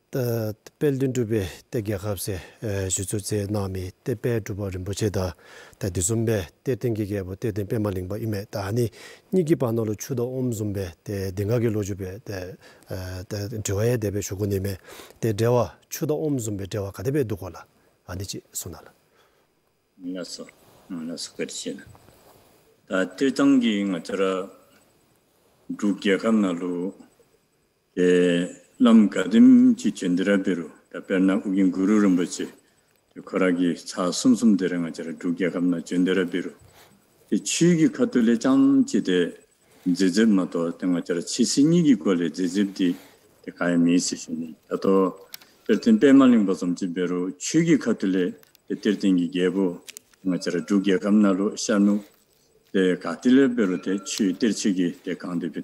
tā pēldiñ tu bē, tē kia xāpsē, shi tsū tsē nāmi, tē pē tu bā rinpo chē tā, tā tīsum bē, tē tēngi kia bō, tē tēng pē mā bā ime, tā hāni, nī kī pā nā lō tē dīngā kī lō tē, tē tē bē lā, hāni chī lā. sō, sō nā 남가딤 가딤 지 답변나 우긴 구르름 버치 코라기 차 숨숨 데랑 저 두개 감나 젠드라베로 이 치기 카톨레 장지데 제제마도 땡마 저 치신이기 걸레 제제디 대가에 미시시니 또 버튼 배말링 버섬 집베로 취기 카톨레 데르딩기 게보 맞아 두개 감나로 샤누 대 카틀레베로 대 취들 취기 대 강대비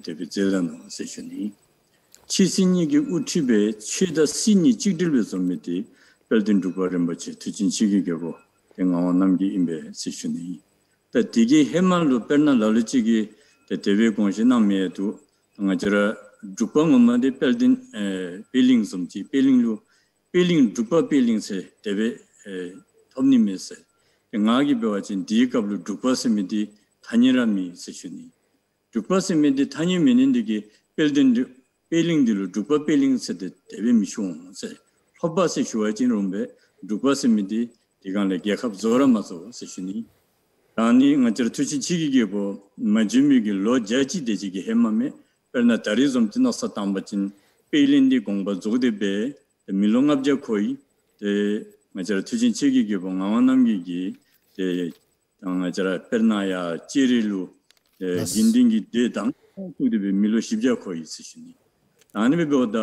치신이기 sin yi 신이 uthibe che da sin yi chigdilbe som me 남기 pelting 시슈니 rinpoche thujin chigigyawo te ngawa namgi imbe sishuni. Te digi heman lo pelna lalu chigi te dewe kongshin namye edu tangajara dhukwa ngoma de pelting eh, peling som chi peling lo peling peiling dhilo dhukwa peiling se dhebe mishwo nga se khobwa se shiwaajin rungbe dhukwa se midi dhigaanlaa gyakab zora mazo se shini raani nga zara tushin chegi gebo ma jumbi ge loo jaaji dhejige hema me perna tari zomti naqsa tambachin peiling di gongba zogdebe milo ngabze khoi de gebo ngawa namgi ge perna lu jindingi dang milo se Tāngani bīgōda,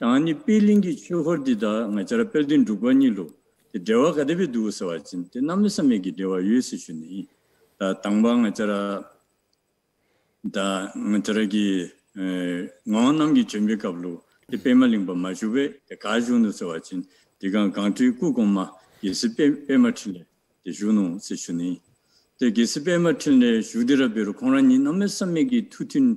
tāngani pīlīngi chūhōr dīdā ngā chārā pēldīn rūpa nīlō, tī dēwā kādā bī dūgu sā wāchīn, tī nāmi sā mēgī dēwā yuwa sī shūni. Tā tāngbā ngā chārā, tā ngā chārā kī ngā nāṁ kī chūmbi kāplū, tī pēmā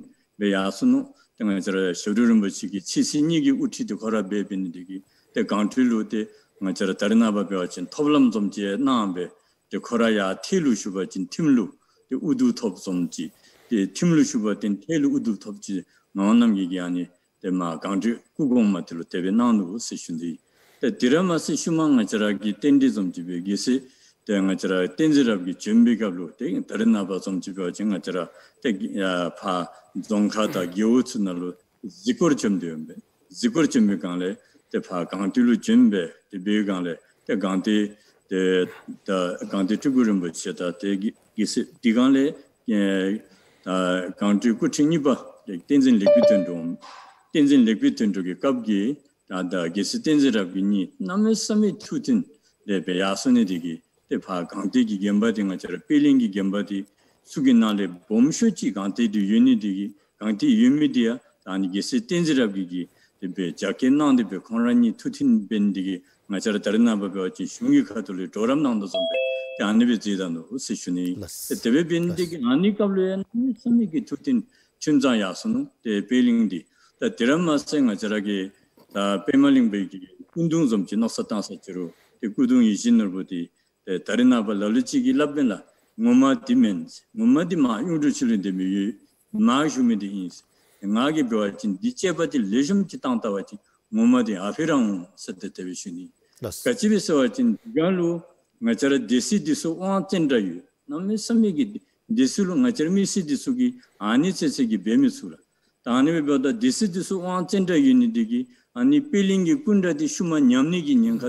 tenga zara shirurumba 치신이기 chi sinigi uti di khora bebin digi de gantulu de nga zara darinaba bewa chin toblam zomji e naambe de khora ya telu shubha chin timlu de udu top zomji de timlu shubha ten telu udu top chi nga onam gigi yaani tebe ki tendi 대응하자라 텐즈럽기 준비가 대응 다른 나바 좀 집어 정하자라 대파 동카다 교츠나로 지코르 좀 되는데 지코르 준비 간래 대파 강티루 준비 대비 간래 대 강티 대다 강티 추구름 붙여다 대기 기스 디간래 예 강티 쿠치니 봐 텐진 리퀴드 텐진 리퀴드 갑기 다다 기스 텐지럽기니 남의 섬이 투든 대배 te pa gante ki genpa di nga chara pelin ki genpa di suki na le bom sho chi gante 투틴 yuni di ki gante yumi di ya dani ki se tenzi rab ki ki te pe jake na di pe kongra ni tutin ben di ki nga 좀 tarina pa pe wachi shungi ka tu tarina pa lalichi ki labbin la ngoma di men ngoma di ma yungdu chilin di mi na shumi di ins nga ki bewa chin di cheba di lejum ki tangta wa chin ngoma di afirang sate tabi shuni kachibi sa wa chin gyan nga chara desi sami desi nga chara ki ta desi ki pilingi di shuma ki nyangka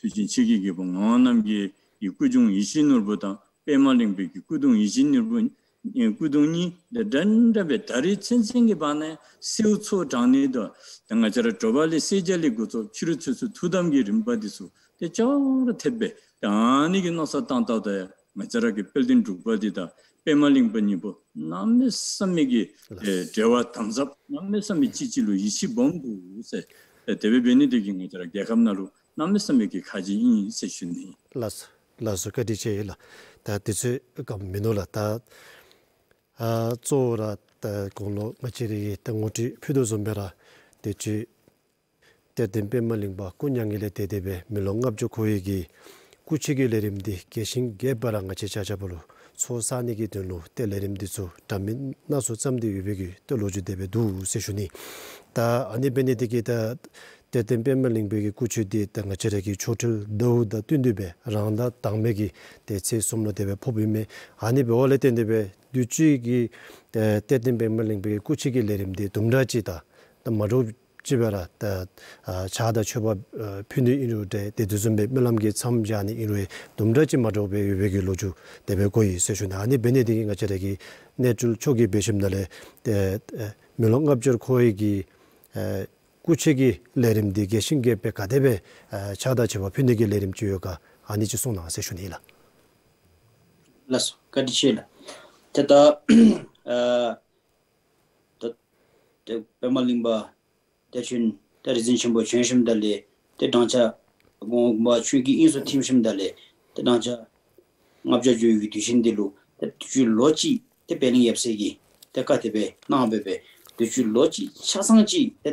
tujinshiki kibwa nga nga nga ki kujung ishi nirbo ta pe ma lingba ki kudung ishi nirbo eh, kudung nyi, danda pe tari tsinshingi bana ya sio tsuwa dhanyi da ta nga zara dhobali, sejali gozo, chiru tsusu, thudam gi rinpa di su te chawara thepe ta aani ki naksa taantawda ya ma ki sami ki eh, dewa sami ishi se eh, tebe beni degi nga nāmi sāmi kī khāji yīn sē shū nī. Lās, lās, kati chē yī lā. Tā tī chū kā mīnū lā, tā tsō rā kōng lō ngā chē rī yī, tā ngō chī pīdō sō mbē rā, tī chū tē mā līng bā, tē tē bē, mī lō yī lē rīm dī, kē shīng gē bā rā ngā chē chā chā pō lō, tsō sā nī lō, tē lē rīm dī tsō, tā nā bē teten penpa lingpeke kuchu di ta nga chereki chotil dhawu da tundube rangda tangmeki te tse somno tepe popime hani pe ola tendepe duchi ki teten penpa lingpeke kuchi ki lerimde dumraji ta ta maru jibara ta chaada choba pindu 구체기 레림디 geshinge pe kadebe chada cheba pindegi lerim chiyo ka ani chi sona se shuni ila. Las, kadi chi ila. Teta, te pema lingba, te chun, te rizin shimbo 로지 shimdali, te dancha, gongba chun ki inso tim shimdali, te dancha, shindilu, lochi, te pelin te katebe, lochi, chasangchi, te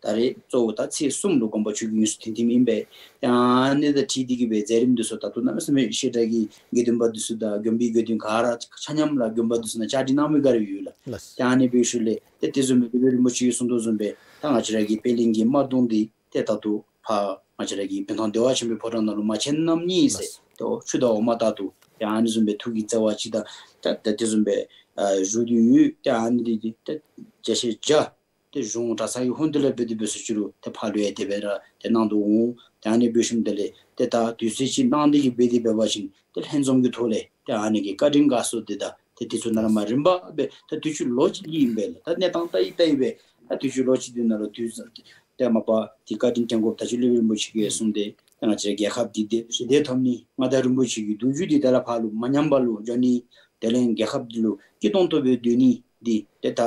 다리 조다 치 숨도 공부 주기 뉴스 팀팀 임베 야 안에다 티디기 베 제림도 소다 또 나면서 시다기 게든바도 수다 겸비 게든 가라 차냠라 겸바도 수나 자디나미 가르 유라 야니 비슐레 테티즈미 비르 모치 유순도 좀베 당아치라기 벨링기 마돈디 테타도 파 마치라기 벤돈데와 쮸미 포란노 로마 또 추도 오마다도 야니 좀베 투기 자와치다 테티즈미 아 조디유 테안디디 테 제시자 zhōng rāsā yu hōndi lā bēdi bēsu chūru tē pāluyā tē bērā, tē nāndu wōng, tē āni bēshim tē tā tūsī chī nāndi kī bēdi bē bāshīng, tē lhēn zhōng kī tō tā, rīmbā tā tū lōchī tā tā bē, tā tū lōchī tū tā tī tā chī tā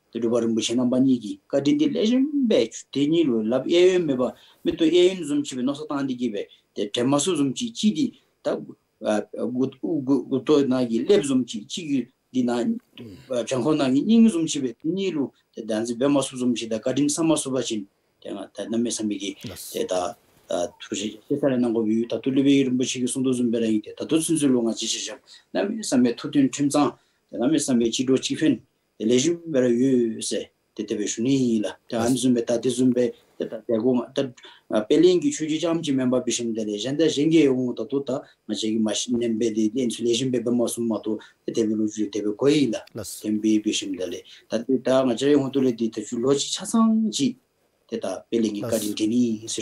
dhruvar mbushe namba nyingi ka dhindi lezhin be dhini lu lab eyun meba mito eyun zumchi be nosa tangdi 나기 de temasu zumchi chi di ta guto nagi leb zumchi chi gi di na mm. chankho nagi nyingi zumchi be dhini lu de danzi be masu zumchi da ka dhin sama suba nga ta namme samigi de ta tuji sesare nango yu ta tulubi nga namme namme 레짐 bera yu se tetebe shuni yi la te an zumbe ta te zumbe te ta te gunga ta pelingi chuji chamji memba bishim de lezhen da zhengi yi gunga ta tuta su tetebe la pelingi se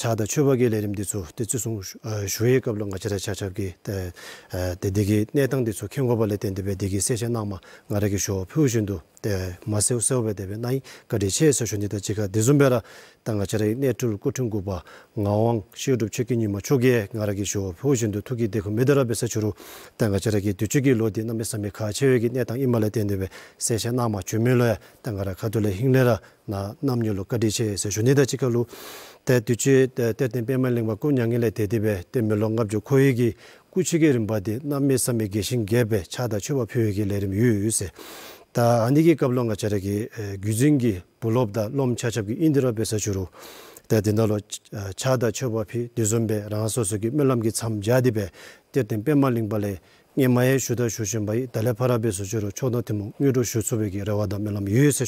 차다 chūpa ge lérim dì tsū, dì tsūsūng shūhī kaplu ngā chirá chachab gi dì dì gi nè tang dì tsū kiñgópa lé tén dì bè dì gi sèche náma ngā rá gi shuho pūshintu dì ma sè u sè u bè dè bè ná yī kari chéi sè shu nidá chika dì zumbiá rá tanga chirá yi nè tūru kutungu pa tuchi tatin pima lingwa ku nyangi la tetibe, ten me 게베 jo koi gi kuchige rinpadi namme sami geshin gebe chada chuba pyo gi lerim yu yu se. Ta anigi kablo nga charagi nye maye shuda shushinbayi dala parabe suchiru chodno timu nguru shusubegi rawada milam yuye se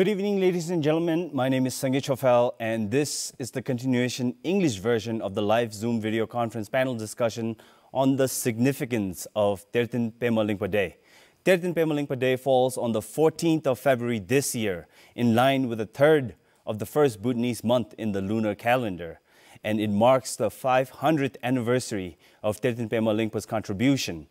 Good evening, ladies and gentlemen. My name is Sangay Chofel, and this is the continuation English version of the live Zoom video conference panel discussion on the significance of Tertin Lingpa Day. Tertin Lingpa Day falls on the 14th of February this year, in line with the third of the first Bhutanese month in the lunar calendar, and it marks the 500th anniversary of Tertin Lingpa's contribution.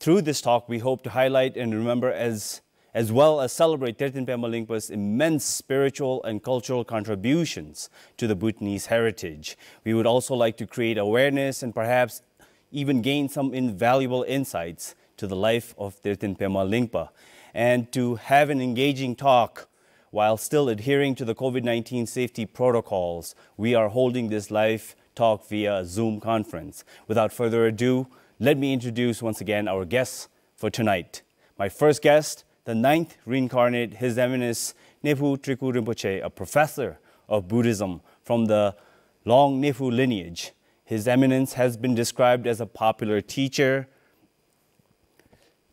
Through this talk, we hope to highlight and remember as as well as celebrate Tertin Pema Lingpa's immense spiritual and cultural contributions to the Bhutanese heritage. We would also like to create awareness and perhaps even gain some invaluable insights to the life of Tertin Pema Lingpa and to have an engaging talk while still adhering to the COVID-19 safety protocols, we are holding this live talk via a Zoom conference. Without further ado, let me introduce once again our guests for tonight. My first guest the ninth reincarnate His Eminence Neyphug Trulku Rinpoche, a professor of Buddhism from the long Neyphug lineage. His Eminence has been described as a popular teacher,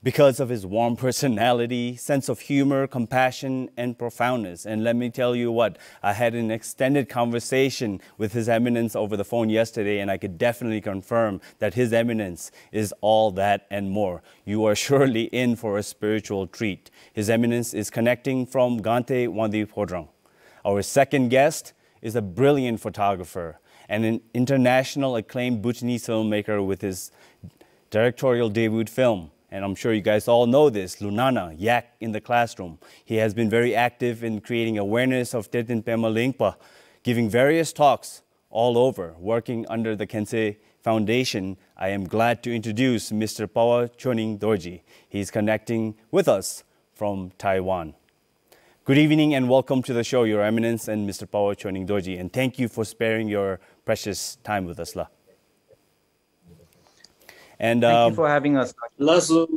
because of his warm personality, sense of humor, compassion, and profoundness. And let me tell you what, I had an extended conversation with His Eminence over the phone yesterday, and I could definitely confirm that His Eminence is all that and more. You are surely in for a spiritual treat. His Eminence is connecting from Gante Wangdue Phodrang. Our second guest is a brilliant photographer and an international acclaimed Bhutanese filmmaker with his directorial debut film, and I'm sure you guys all know this, Lunana, Yak in the Classroom. He has been very active in creating awareness of Tertin Pema Lingpa, giving various talks all over, working under the Khyentse Foundation. I am glad to introduce Mr. Pawo Choyning Dorji. He's connecting with us from Taiwan. Good evening and welcome to the show, Your Eminence and Mr. Pawo Choyning Dorji, and thank you for sparing your precious time with us. La. And thank um, you for having us. Lazu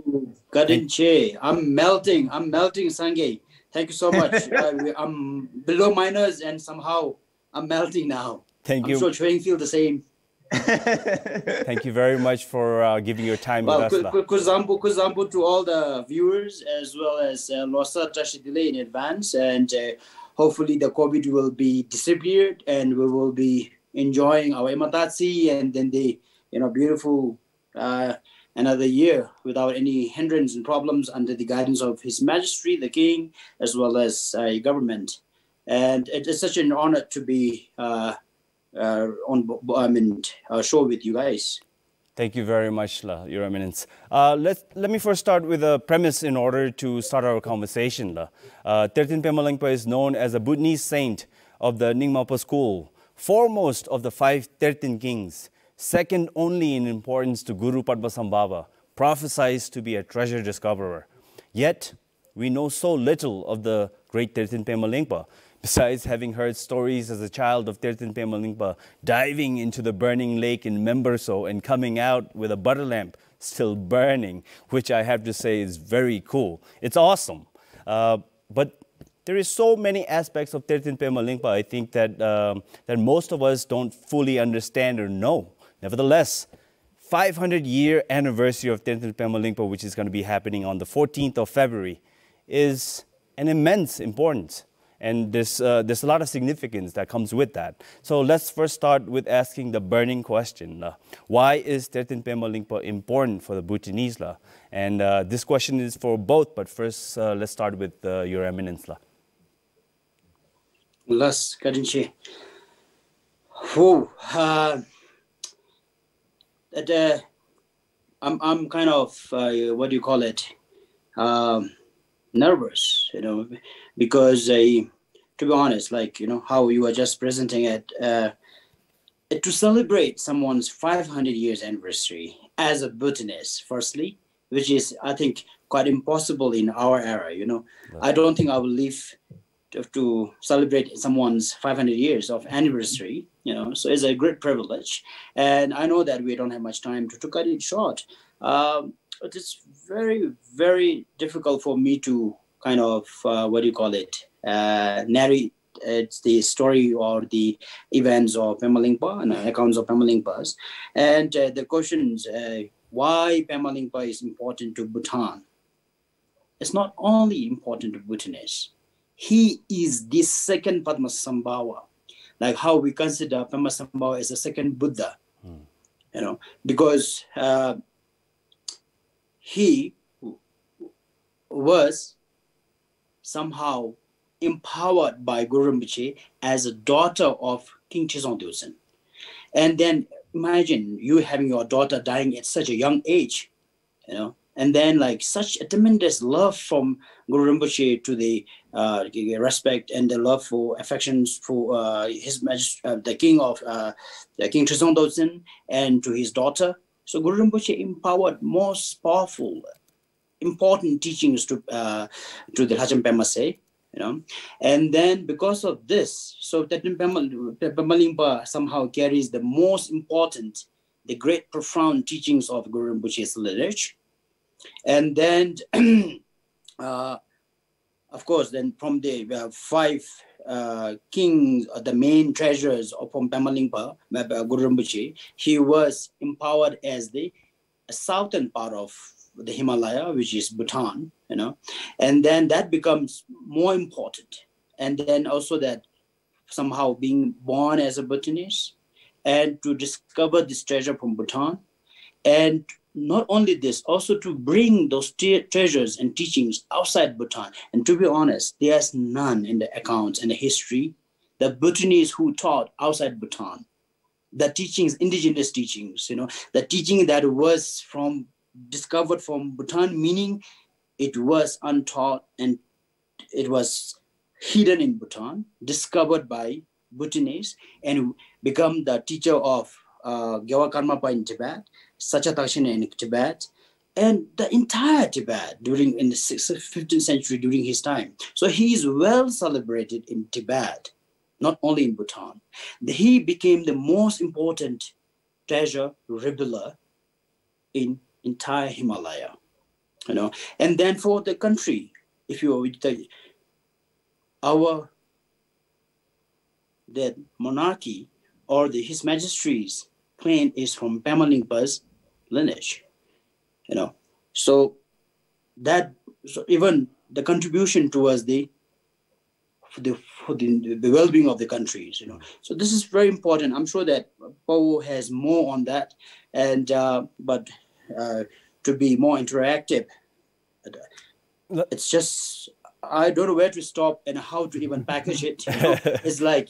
Gadinche. I'm melting. I'm melting, Sange. Thank you so much. uh, I'm below minus and somehow I'm melting now. Thank I'm you. I'm sure Train feel the same. Thank you very much for uh, giving your time well, with us. Kuzambu, kuzambu to all the viewers as well as uh, Losar delay in advance. And uh, hopefully the COVID will be disappeared and we will be enjoying our ema datshi and then the you know beautiful uh, another year without any hindrance and problems under the guidance of His Majesty the King as well as uh, government. And it is such an honor to be uh, uh on I mean, uh, show with you guys. Thank you very much, La, Your Eminence. Uh, let, let me first start with a premise in order to start our conversation, La. Uh, is known as a Bhutanese saint of the Nyingmapa school, foremost of the five Tertin kings second only in importance to Guru Padmasambhava, prophesies to be a treasure discoverer. Yet, we know so little of the great Tertin Pema Lingpa, besides having heard stories as a child of Tertin Pema Lingpa diving into the burning lake in Membartsho and coming out with a butter lamp still burning, which I have to say is very cool. It's awesome. Uh, but there is so many aspects of Tertin Pema Lingpa, I think, that, uh, that most of us don't fully understand or know. Nevertheless, 500 year anniversary of Tertin Pema Lingpa, which is going to be happening on the 14th of February, is an immense importance. And there's, uh, there's a lot of significance that comes with that. So let's first start with asking the burning question. Uh, why is Tertin Pema Lingpa important for the Bhutanese? La? Uh? And uh, this question is for both, but first uh, let's start with uh, Your Eminence. La. Las that uh, I'm I'm kind of uh, what do you call it um, nervous, you know, because I, to be honest, like you know how you were just presenting it uh, to celebrate someone's 500 years anniversary as a botanist, firstly, which is I think quite impossible in our era. You know, I don't think I will live to, to celebrate someone's 500 years of anniversary you know, so it's a great privilege. And I know that we don't have much time to, to cut it short. Um, but it's very, very difficult for me to kind of, uh, what do you call it, uh, narrate it's uh, the story or the events of Pema Lingpa and uh, accounts of Pema Lingpa's. And uh, the questions uh, why Pema Lingpa is important to Bhutan. It's not only important to Bhutanese, he is the second Padmasambhava like how we consider Pema Sambhav as a second Buddha, mm. you know, because uh, he was somehow empowered by Guru Rinpoche as a daughter of King Trisong Detsen. And then imagine you having your daughter dying at such a young age, you know, and then like such a tremendous love from Guru Rinpoche to the uh, respect and the love for affections for uh, his majest- uh, the king of uh, the King Trisong Detsen and to his daughter. So Guru Rinpoche empowered most powerful, important teachings to uh, to the Lhacham Pemasal. You know, and then because of this, so that Pema somehow carries the most important, the great, profound teachings of Guru Rinpoche's lineage and then uh, of course then from there we uh, have five uh, kings or uh, the main treasurers upon Pamalingpa, uh, Guru Rinpoche, he was empowered as the southern part of the Himalaya, which is Bhutan, you know, and then that becomes more important. And then also that somehow being born as a Bhutanese and to discover this treasure from Bhutan and not only this, also to bring those treasures and teachings outside Bhutan. And to be honest, there's none in the accounts and the history that Bhutanese who taught outside Bhutan, the teachings, indigenous teachings, you know, the teaching that was from discovered from Bhutan, meaning it was untaught and it was hidden in Bhutan, discovered by Bhutanese, and become the teacher of uh, Gyalwa Karmapa in Tibet, such action in Tibet and the entire Tibet during in the 15th century during his time. So he is well celebrated in Tibet, not only in Bhutan. He became the most important treasure reveler in entire Himalaya, you know. And then for the country, if you would the, our the monarchy or the, his majesty's claim is from Pemaling lineage you know so that so even the contribution towards the the, the, the well-being of the countries you know so this is very important i'm sure that Pawo has more on that and uh, but uh, to be more interactive it's just i don't know where to stop and how to even package it you know? it's like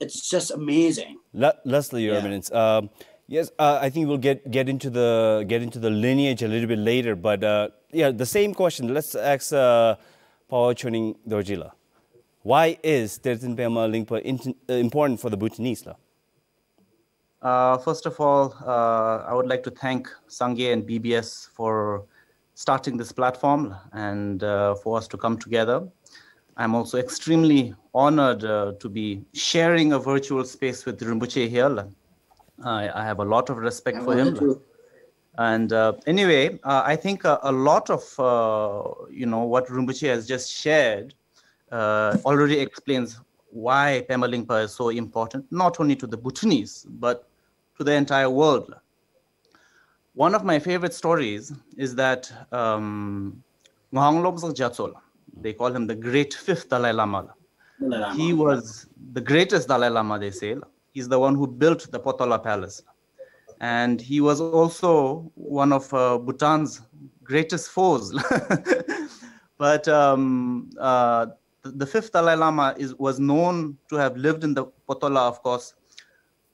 it's just amazing Le- leslie your yeah. eminence um, Yes, uh, I think we'll get, get into the get into the lineage a little bit later, but uh, yeah, the same question. Let's ask uh, Paul Chuning Dorjila. Why is Tertin Pema Lingpa uh, important for the Bhutanese? Uh, first of all, uh, I would like to thank Sangye and BBS for starting this platform and uh, for us to come together. I'm also extremely honored to be sharing a virtual space with Rinpoche here I, I have a lot of respect I for him. And uh, anyway, uh, I think a, a lot of uh, you know what Rinpoche has just shared uh, already explains why Pema Lingpa is so important, not only to the Bhutanese but to the entire world. One of my favorite stories is that um, they call him the great fifth Dalai Lama. Dalai Lama. He was the greatest Dalai Lama, they say. He's the one who built the Potala Palace. And he was also one of uh, Bhutan's greatest foes. but um, uh, the fifth Dalai Lama is, was known to have lived in the Potala, of course,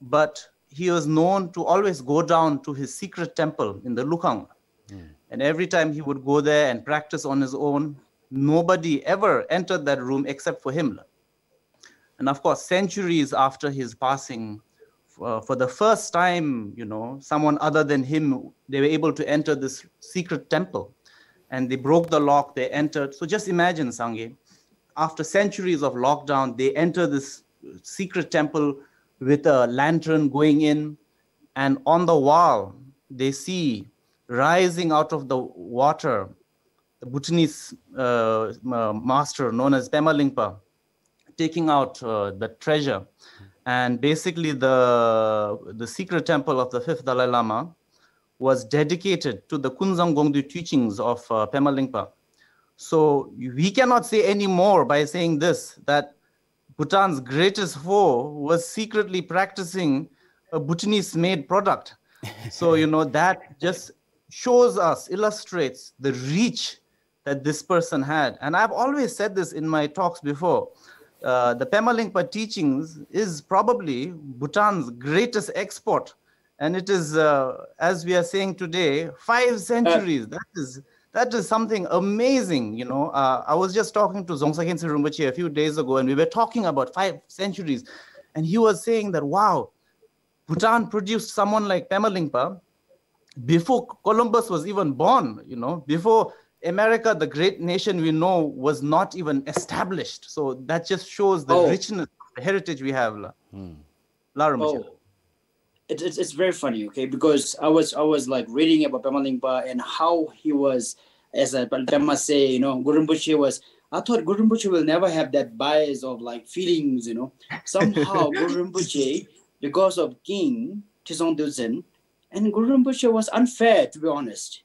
but he was known to always go down to his secret temple in the Lukang. Mm. And every time he would go there and practice on his own, nobody ever entered that room except for him. And of course, centuries after his passing, uh, for the first time, you know, someone other than him, they were able to enter this secret temple and they broke the lock, they entered. So just imagine, Sangye, after centuries of lockdown, they enter this secret temple with a lantern going in, and on the wall, they see rising out of the water the Bhutanese uh, uh master known as Pema Lingpa taking out uh, the treasure. And basically, the, the secret temple of the fifth Dalai Lama was dedicated to the Kunzang Gongdu teachings of uh, Pema Lingpa. So we cannot say any more by saying this that Bhutan's greatest foe was secretly practicing a Bhutanese made product. so, you know, that just shows us, illustrates the reach that this person had. And I've always said this in my talks before uh, the Pema teachings is probably Bhutan's greatest export. And it is, uh, as we are saying today, five uh, centuries. that is that is something amazing. You know, uh, I was just talking to Dzongsar Khyentse Rinpoche a few days ago, and we were talking about five centuries. And he was saying that, wow, Bhutan produced someone like Pema before Columbus was even born, you know, before America, the great nation we know, was not even established. So that just shows the oh. richness, the heritage we have. Hmm. Lara oh. It, it's, it's very funny, okay? Because I was I was like reading about Pema Lingpa and how he was, as a Pema say, you know, Guru Rinpoche was. I thought Guru Rinpoche will never have that bias of like feelings, you know. Somehow Guru Rinpoche, because of King Trisong Detsen, and Guru Rinpoche was unfair to be honest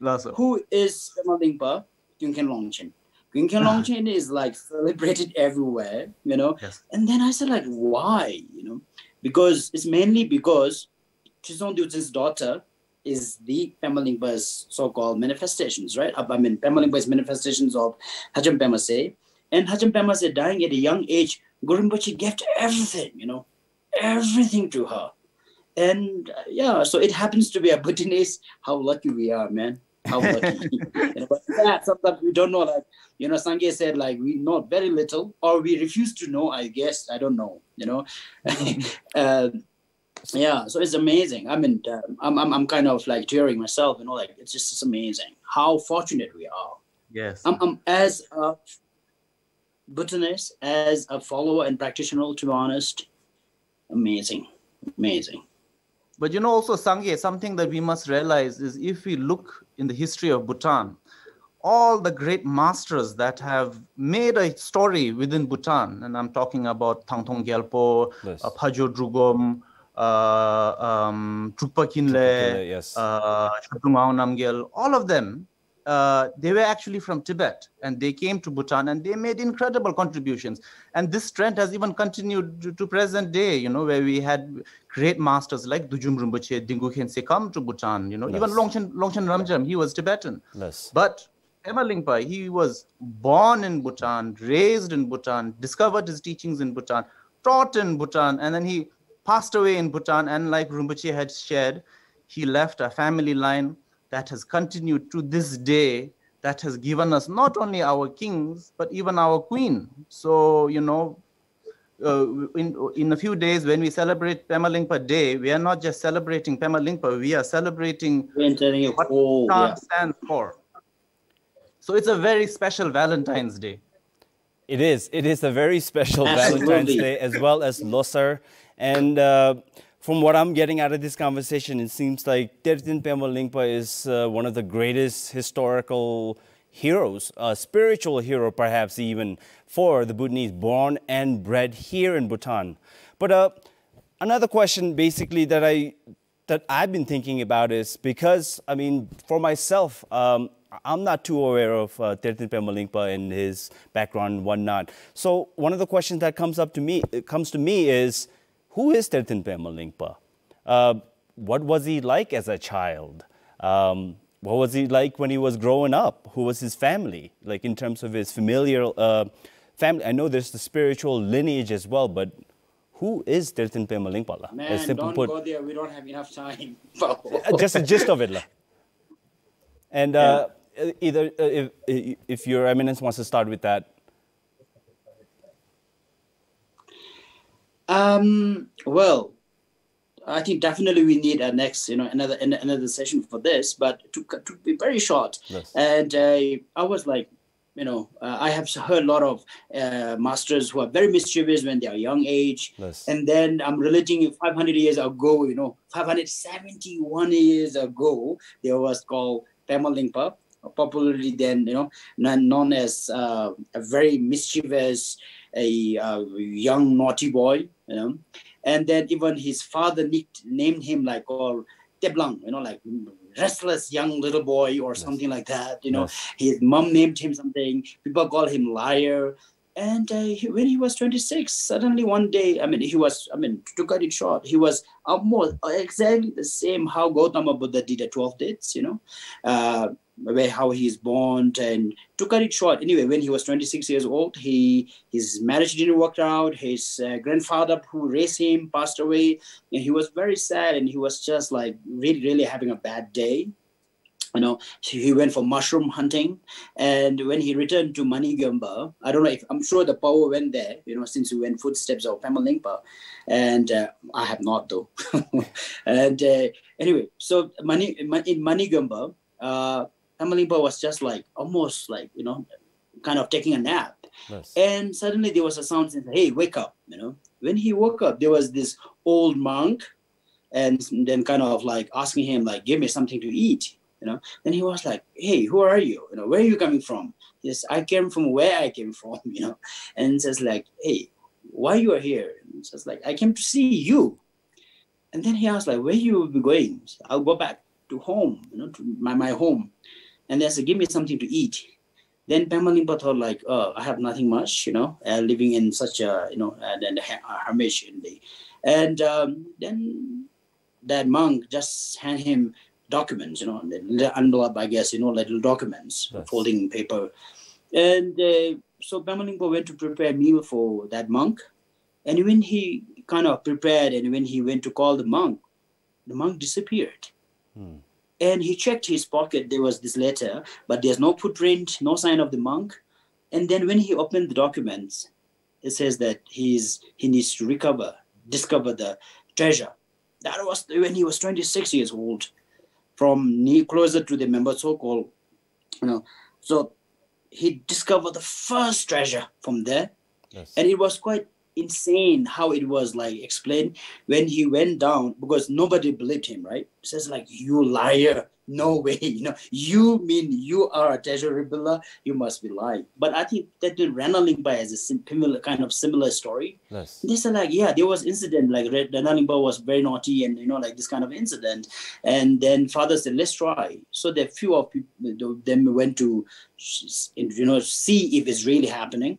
Last Who is Pema Lingpa? Kunkhyen Longchen. Kunkhyen Longchen is like celebrated everywhere, you know. Yes. And then I said, like, why? You know, because it's mainly because Trisong Detsen's daughter is the Pema Lingpa's so-called manifestations, right? I mean, Pema Lingpa's manifestations of Lhacham Pemasal, And Lhacham Pemasal dying at a young age, Guru Rinpoche gave everything, you know, everything to her and uh, yeah, so it happens to be a Bhutanese. How lucky we are, man how lucky. but yeah, sometimes we don't know. Like you know, Sangye said, like we know very little, or we refuse to know. I guess I don't know. You know, uh, yeah. So it's amazing. I mean, um, I'm, I'm I'm kind of like tearing myself. You know, like it's just it's amazing how fortunate we are. Yes. I'm, I'm as a botanist, as a follower and practitioner. To be honest, amazing, amazing. But you know, also Sangye, something that we must realize is if we look in the history of Bhutan. All the great masters that have made a story within Bhutan, and I'm talking about Thangtong Gyalpo, yes. Uh, Phajo Drugom, uh, um, Kunley, yes. uh, Namgyal, all of them uh, they were actually from Tibet and they came to Bhutan and they made incredible contributions. And this trend has even continued to, to present day, you know, where we had great masters like Dudjom Rinpoche, Dilgo Khyentse come to Bhutan, you know, yes. even Longchen, Longchen Rabjam, he was Tibetan. Yes. But Pema Lingpa, he was born in Bhutan, raised in Bhutan, discovered his teachings in Bhutan, taught in Bhutan, and then he passed away in Bhutan. And like Rinpoche had shared, he left a family line that has continued to this day that has given us not only our kings but even our queen so you know uh, in in a few days when we celebrate Lingpa Day, we are not just celebrating Lingpa. we are celebrating what oh, yeah. stands for. So it's a very special Valentine's Day. It is. It is a very special Valentine's Day as well as Losar. And uh, from what I'm getting out of this conversation, it seems like Tertin Pema Lingpa is uh, one of the greatest historical heroes, a spiritual hero perhaps even, for the Bhutanese, born and bred here in Bhutan. But uh, another question basically that, I, that I've been thinking about is because, I mean, for myself, um, I'm not too aware of uh, Tertin Pema Lingpa and his background and whatnot. So one of the questions that comes up to me, comes to me is, who is Tertin Pema Lingpa? Uh, what was he like as a child? Um, what was he like when he was growing up? Who was his family? Like in terms of his familial uh, family, I know there's the spiritual lineage as well, but who is Tertin Pema Lingpa la? Man, don't put, go there. We don't have enough time. Uh, just a gist of it. La. And uh, yeah. either uh, if, if your eminence wants to start with that, Um, well, I think definitely we need a next, you know, another another session for this. But to, to be very short, yes. and uh, I was like, you know, uh, I have heard a lot of uh, masters who are very mischievous when they are young age, yes. and then I'm relating 500 years ago, you know, 571 years ago, there was called Pema Lingpa, popularly then, you know, known as uh, a very mischievous, a uh, young naughty boy you know. And then even his father nicknamed him like or oh, Teblang, you know, like restless young little boy or yes. something like that. You know, yes. his mom named him something. People call him liar. And uh, he, when he was 26, suddenly one day, I mean, he was, I mean, to cut it short, he was almost exactly the same how Gautama Buddha did the 12 dates, you know. Uh, where how he's born and to cut it short anyway when he was 26 years old he his marriage didn't work out his uh, grandfather who raised him passed away and he was very sad and he was just like really really having a bad day you know he went for mushroom hunting and when he returned to manigamba i don't know if i'm sure the power went there you know since we went footsteps of pemalingpa and uh, i have not though and uh, anyway so money in manigamba uh, Emily Bo was just like almost like you know, kind of taking a nap. Nice. And suddenly there was a sound saying, "Hey, wake up!" You know. When he woke up, there was this old monk, and then kind of like asking him like, "Give me something to eat." You know. Then he was like, "Hey, who are you? You know, where are you coming from?" Yes, I came from where I came from. You know, and says like, "Hey, why you are here?" And says like, "I came to see you." And then he asked like, "Where you will be going?" I'll go back to home. You know, to my my home and they said, give me something to eat. Then Pemalingpa thought like, oh, I have nothing much, you know, uh, living in such a, you know, uh, and, the uh, Hamish in and um, then that monk just hand him documents, you know, envelope, I guess, you know, little documents, yes. folding paper. And uh, so Pemalingpa went to prepare meal for that monk. And when he kind of prepared and when he went to call the monk, the monk disappeared. Hmm. And he checked his pocket, there was this letter, but there's no footprint, no sign of the monk. And then when he opened the documents, it says that he's, he needs to recover, discover the treasure. That was when he was 26 years old, from near closer to the member so-called, you know. So he discovered the first treasure from there. Yes. And it was quite insane how it was like explained when he went down because nobody believed him, right? says like you liar, no way, you know, you mean you are a treasure builder, you must be lying. But I think that the Ranalingba has a similar kind of similar story. Nice. They said like, yeah, there was incident like Ranalingba was very naughty and you know like this kind of incident, and then father said let's try. So the few of people, them went to, you know, see if it's really happening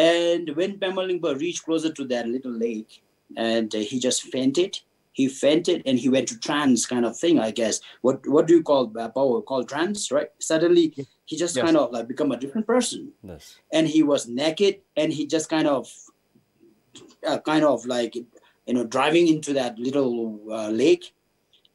and when Pemalingpa reached closer to that little lake, and uh, he just fainted, he fainted and he went to trance kind of thing, I guess. What what do you call uh, power? Call trance, right? Suddenly he just yes. kind of like become a different person. Yes. And he was naked, and he just kind of, uh, kind of like, you know, driving into that little uh, lake.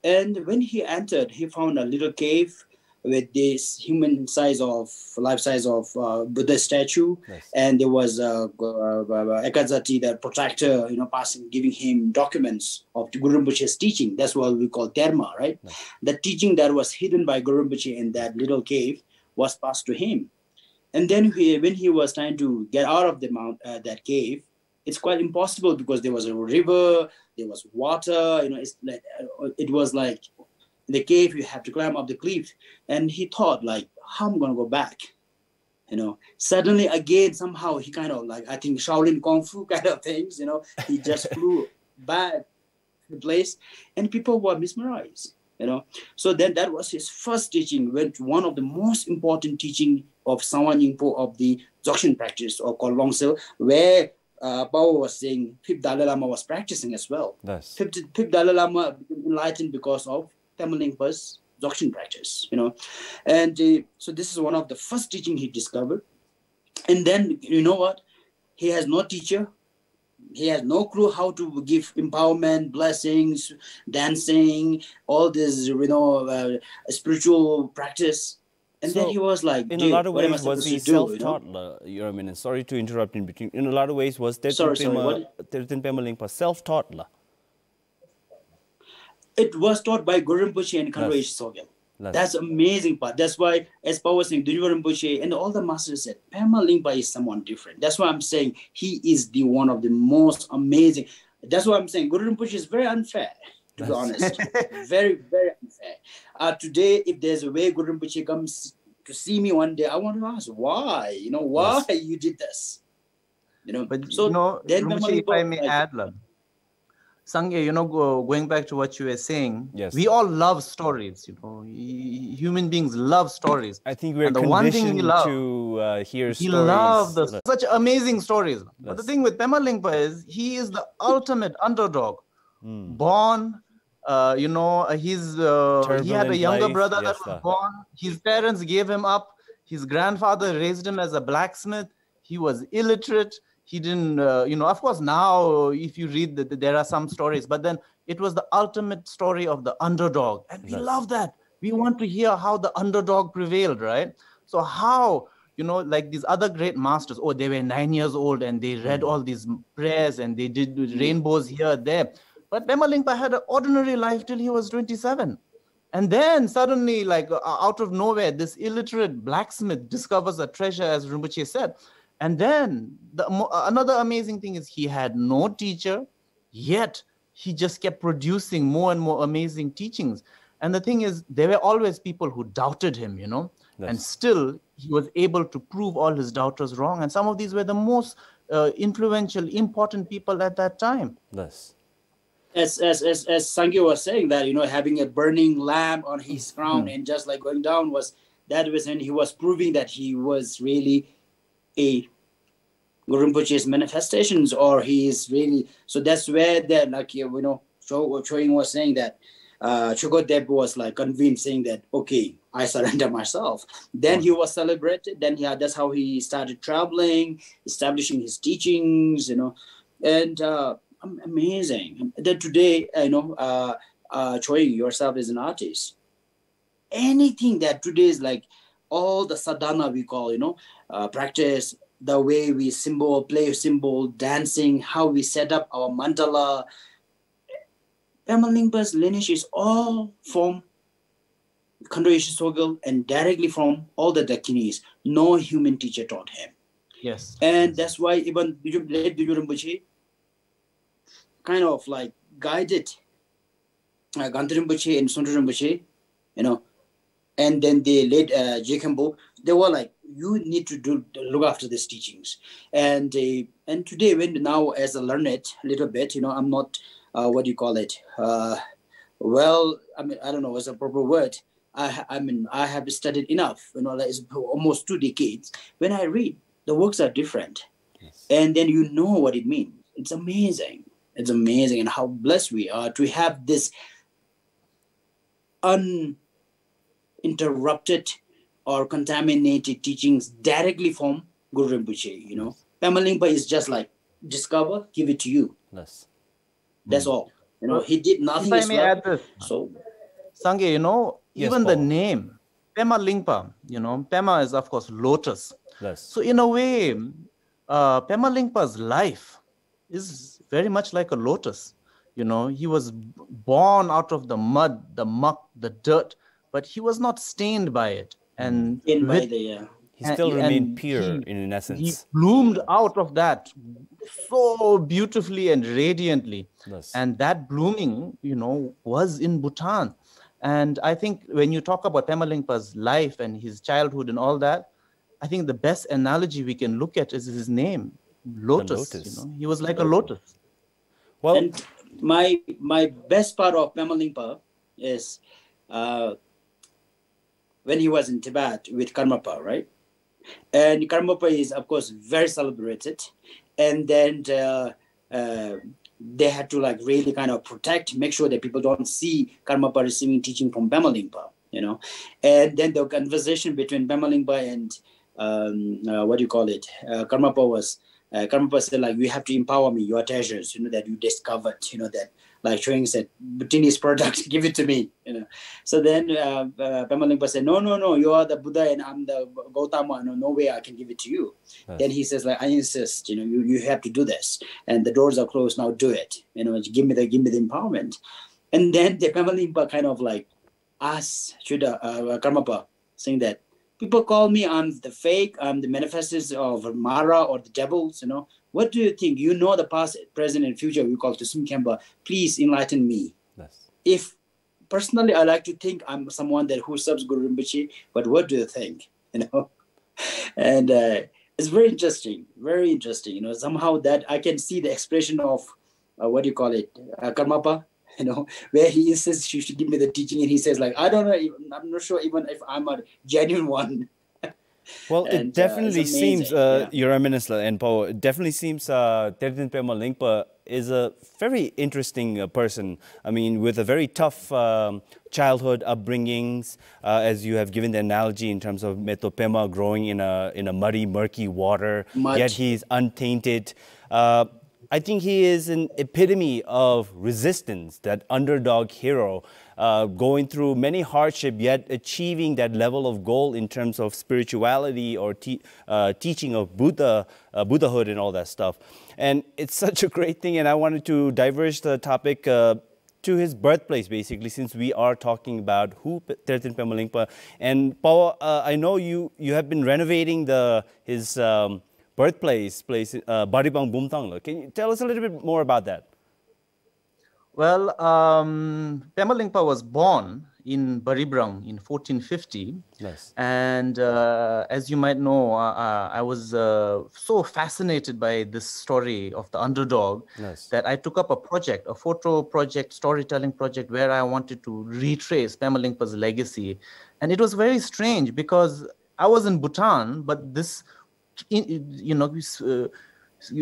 And when he entered, he found a little cave with this human size of life size of uh, Buddha statue, nice. and there was uh, uh, uh, uh Ekajati, the protector, you know, passing, giving him documents of Guru Rinpoche's teaching. That's what we call Dharma, right? Nice. The teaching that was hidden by Guru Rinpoche in that little cave was passed to him, and then he, when he was trying to get out of the mount uh, that cave, it's quite impossible because there was a river, there was water, you know, it's like, it was like the cave you have to climb up the cliff and he thought like how i'm gonna go back you know suddenly again somehow he kind of like i think shaolin kung fu kind of things you know he just flew back the place and people were mesmerized you know so then that was his first teaching Went one of the most important teaching of someone Yingpo of the Dzogchen practice or called Longsil, where uh, Bao was saying Pip Dalai Lama was practicing as well. Yes. Pip Fifth Dalai Lama enlightened because of Pemalingpa's Dzogchen writers, you know. And uh, so this is one of the first teaching he discovered. And then, you know what? He has no teacher. He has no clue how to give empowerment, blessings, dancing, all this, you know, uh, spiritual practice. And so then he was like, in a lot of ways, was he self-taught, you know? I uh, mean? Sorry to interrupt in between. In a lot of ways, was Tertin Pema, Lingpa self-taught? it was taught by Guru Rinpoche and Kanro yes. Sogyal. That's amazing part. That's why, as Paul was saying, Duniva Rinpoche and all the masters said, Pema Lingpa is someone different. That's why I'm saying he is the one of the most amazing. That's why I'm saying Guru Rinpoche is very unfair, to be honest. very, very unfair. Uh, today, if there's a way Guru Rinpoche comes to see me one day, I want to ask why, you know, why yes. you did this. You know, but so you know, then Rinpoche, if I may add, love, Sangye, you know, going back to what you were saying, yes. we all love stories. You know, human beings love stories. I think we're and the one thing we love, to uh, hear we stories. love the, such amazing stories. Yes. But the thing with Pema Lingpa is he is the ultimate underdog, mm. born. Uh, you know, uh, he's uh, he had a younger life. brother yes, that was born. His parents gave him up. His grandfather raised him as a blacksmith. He was illiterate he didn't uh, you know of course now if you read the, there are some stories but then it was the ultimate story of the underdog and we nice. love that we want to hear how the underdog prevailed right so how you know like these other great masters oh they were 9 years old and they read hmm. all these prayers and they did hmm. rainbows here there but Lingpa had an ordinary life till he was 27 and then suddenly, like uh, out of nowhere, this illiterate blacksmith discovers a treasure, as Rinpoche said. And then the, uh, another amazing thing is he had no teacher, yet he just kept producing more and more amazing teachings. And the thing is, there were always people who doubted him, you know, and still he was able to prove all his doubters wrong. And some of these were the most uh, influential, important people at that time. Yes. As, as, as, as was saying that, you know, having a burning lamp on his crown mm. and just like going down was, that was, and he was proving that he was really a Guru Rinpoche's manifestations, or he is really so. That's where that like you know, Cho, Choing was saying that uh, Chogodeb was like convinced, saying that okay, I surrender myself. Then he was celebrated. Then yeah, that's how he started traveling, establishing his teachings, you know, and uh, amazing. That today, uh, you know, uh, uh, Choi yourself is an artist. Anything that today is like all the sadhana we call, you know, uh, practice, the way we symbol, play symbol, dancing, how we set up our mandala. Pemalingpa's lineage is all from Khandroyishi Sogal and directly from all the Dakinis. No human teacher taught him. Yes. And that's why even late Rinpoche kind of like guided uh, Gangtey Rinpoche and Sundar Rinpoche, you know, and then they led uh, Jacombo, they were like, you need to do look after these teachings. And uh, and today, when now as I learn it a little bit, you know, I'm not uh, what do you call it? Uh, well, I mean, I don't know what's a proper word. I, I mean, I have studied enough, you know, like it's almost two decades. When I read, the works are different. Yes. And then you know what it means. It's amazing. It's amazing. And how blessed we are to have this un interrupted or contaminated teachings directly from Guru Rinpoche, you know. Pema Lingpa is just like, discover, give it to you. Yes. That's mm. all. You know, he did nothing. If I may add this. So, Sangay, you know, yes, even Paul. the name, Pema Lingpa, you know, Pema is, of course, lotus. Yes. So, in a way, uh, Pema Lingpa's life is very much like a lotus. You know, he was born out of the mud, the muck, the dirt, but he was not stained by it. And mm. by the, yeah. He still and, remained and pure he, in essence. He bloomed out of that so beautifully and radiantly. Yes. And that blooming, you know, was in Bhutan. And I think when you talk about Pemalingpa's life and his childhood and all that, I think the best analogy we can look at is his name, Lotus. lotus. You know? He was like a lotus. Well, and my my best part of Pemalingpa is uh, when he was in Tibet with Karmapa, right? And Karmapa is, of course, very celebrated. And then uh, uh, they had to like really kind of protect, make sure that people don't see Karmapa receiving teaching from Pema Lingpa, you know. And then the conversation between Pema Lingpa and um, uh, what do you call it? Uh, Karmapa was uh, Karmapa said like, you have to empower me, your treasures, you know, that you discovered, you know, that like Shuang said, Buddhist product, give it to me. You know. So then uh, uh, Pema Lingpa said, no, no, no, you are the Buddha and I'm the Gautama. No, no way I can give it to you. Then he says, like, I insist. You know, you, you have to do this, and the doors are closed now. Do it. You know, give me the give me the empowerment. And then the Pema Lingpa kind of like asked Shuddha uh, uh, Karmapa, saying that people call me I'm the fake, I'm the manifestors of Mara or the devils, you know, what do you think? You know the past, present, and future we call to Kemba. Please enlighten me. Yes. If personally, I like to think I'm someone that who serves Guru Rinpoche, but what do you think? You know, and uh, it's very interesting, very interesting. You know, somehow that I can see the expression of uh, what do you call it, uh, Karmapa. You know, where he insists you should give me the teaching, and he says like, I don't know, I'm not sure even if I'm a genuine one. Well, and, uh, it definitely uh, seems uh, yeah. your minister uh, and power It definitely seems uh, Tertin Pema Lingpa is a very interesting uh, person. I mean, with a very tough um, childhood upbringings, uh, as you have given the analogy in terms of Metopema growing in a in a muddy, murky water. Much. Yet he's untainted. Uh, I think he is an epitome of resistance, that underdog hero, uh, going through many hardship yet achieving that level of goal in terms of spirituality or te uh, teaching of Buddha, uh, Buddhahood, and all that stuff. And it's such a great thing, and I wanted to diverge the topic. Uh, to his birthplace, basically, since we are talking about who Tertin Pemalingpa. And Paul, uh, I know you you have been renovating the his um, birthplace, place, uh, Baribrang Bumtang. Can you tell us a little bit more about that? Well, um, Pema Lingpa was born in Baribrang in 1450. Yes, And uh, as you might know, uh, uh, I was uh, so fascinated by this story of the underdog that I took up a project, a photo project, storytelling project, where I wanted to retrace Pema Lingpa's legacy. And it was very strange because I was in Bhutan, but this you know uh,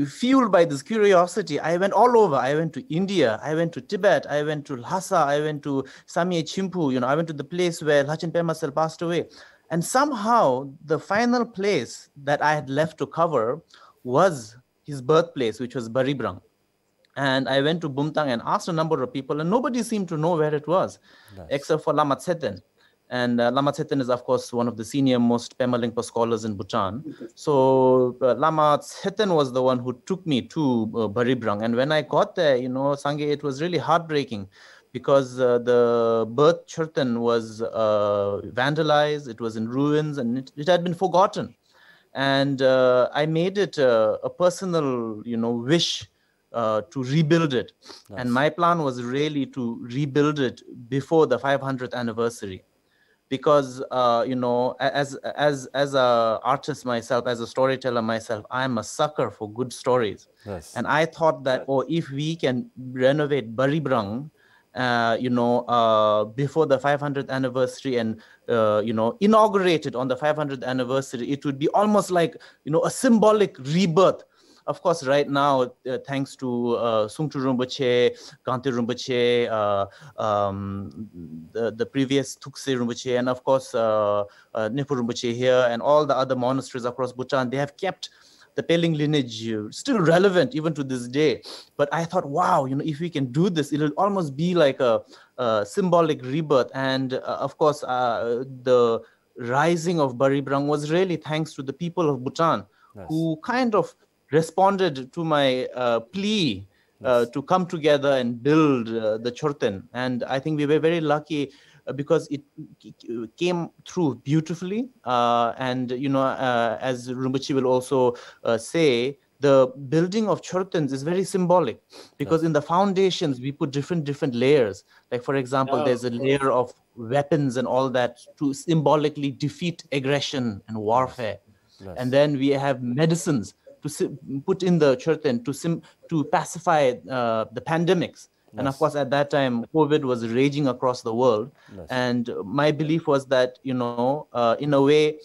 fueled by this curiosity, I went all over. I went to India, I went to Tibet, I went to Lhasa, I went to Samye Chimpu, you know, I went to the place where Lhacham Pemasal passed away. And somehow the final place that I had left to cover was his birthplace, which was Baribrang. And I went to Bumtang and asked a number of people, and nobody seemed to know where it was, nice. except for Lama Tseten. And uh, Lama Tsetin is, of course, one of the senior most Pema Lingpa scholars in Bhutan. So uh, Lama Tsetin was the one who took me to uh, Baribrang. And when I got there, you know, Sangay, it was really heartbreaking because uh, the birth chorten was uh, vandalized, it was in ruins, and it, it had been forgotten. And uh, I made it uh, a personal, you know, wish uh, to rebuild it. Nice. And my plan was really to rebuild it before the 500th anniversary because uh, you know as as as a artist myself as a storyteller myself i am a sucker for good stories yes. and i thought that oh if we can renovate baribrang uh, you know, uh, before the 500th anniversary and, uh, you know, inaugurated on the 500th anniversary, it would be almost like, you know, a symbolic rebirth of course, right now, uh, thanks to uh, Sungchu Rinpoche, Kanti uh, um, the, the, previous Tuksi Rumbache, and of course, uh, uh, here, and all the other monasteries across Bhutan, they have kept the Peling lineage still relevant even to this day. But I thought, wow, you know, if we can do this, it'll almost be like a, a symbolic rebirth. And uh, of course, uh, the rising of Baribrang was really thanks to the people of Bhutan, yes. who kind of responded to my uh, plea uh, yes. to come together and build uh, the Chorten. And I think we were very lucky because it came through beautifully. and, you know, as Rumbachi will also say, the building of chortens is very symbolic because yeah. in the foundations we put different different layers like for example no. there's a layer of weapons and all that to symbolically defeat aggression and warfare and then we have medicines to put in the chorten to sim- to pacify uh, the pandemics. Yes. And of course, at that time, COVID was raging across the world. Yes. And my belief was that, you know, uh, in a way,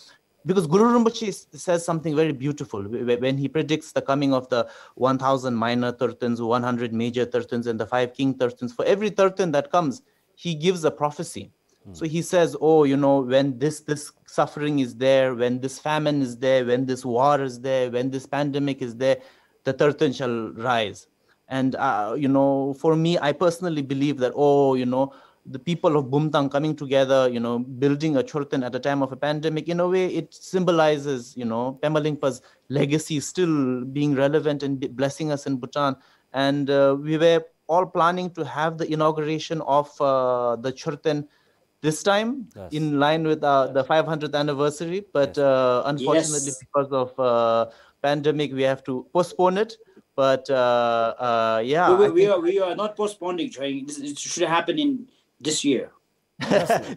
because Guru Rinpoche says something very beautiful when he predicts the coming of the 1,000 minor turtans, 100 major turtans, and the five king turtans. For every turtan that comes, he gives a prophecy. So he says, oh, you know, when this this suffering is there, when this famine is there, when this war is there, when this pandemic is there, the tartan shall rise. And uh, you know, for me, I personally believe that oh, you know, the people of Bumtang coming together, you know, building a Chorten at a time of a pandemic, in a way, it symbolizes, you know, Pema Lingpa's legacy still being relevant and blessing us in Bhutan. And uh, we were all planning to have the inauguration of uh, the Chorten this time yes. in line with uh, the 500th anniversary. But yes. uh, unfortunately, yes. because of uh, pandemic, we have to postpone it. But uh, uh yeah, we, we, we are we are not postponing. it should happen in this year.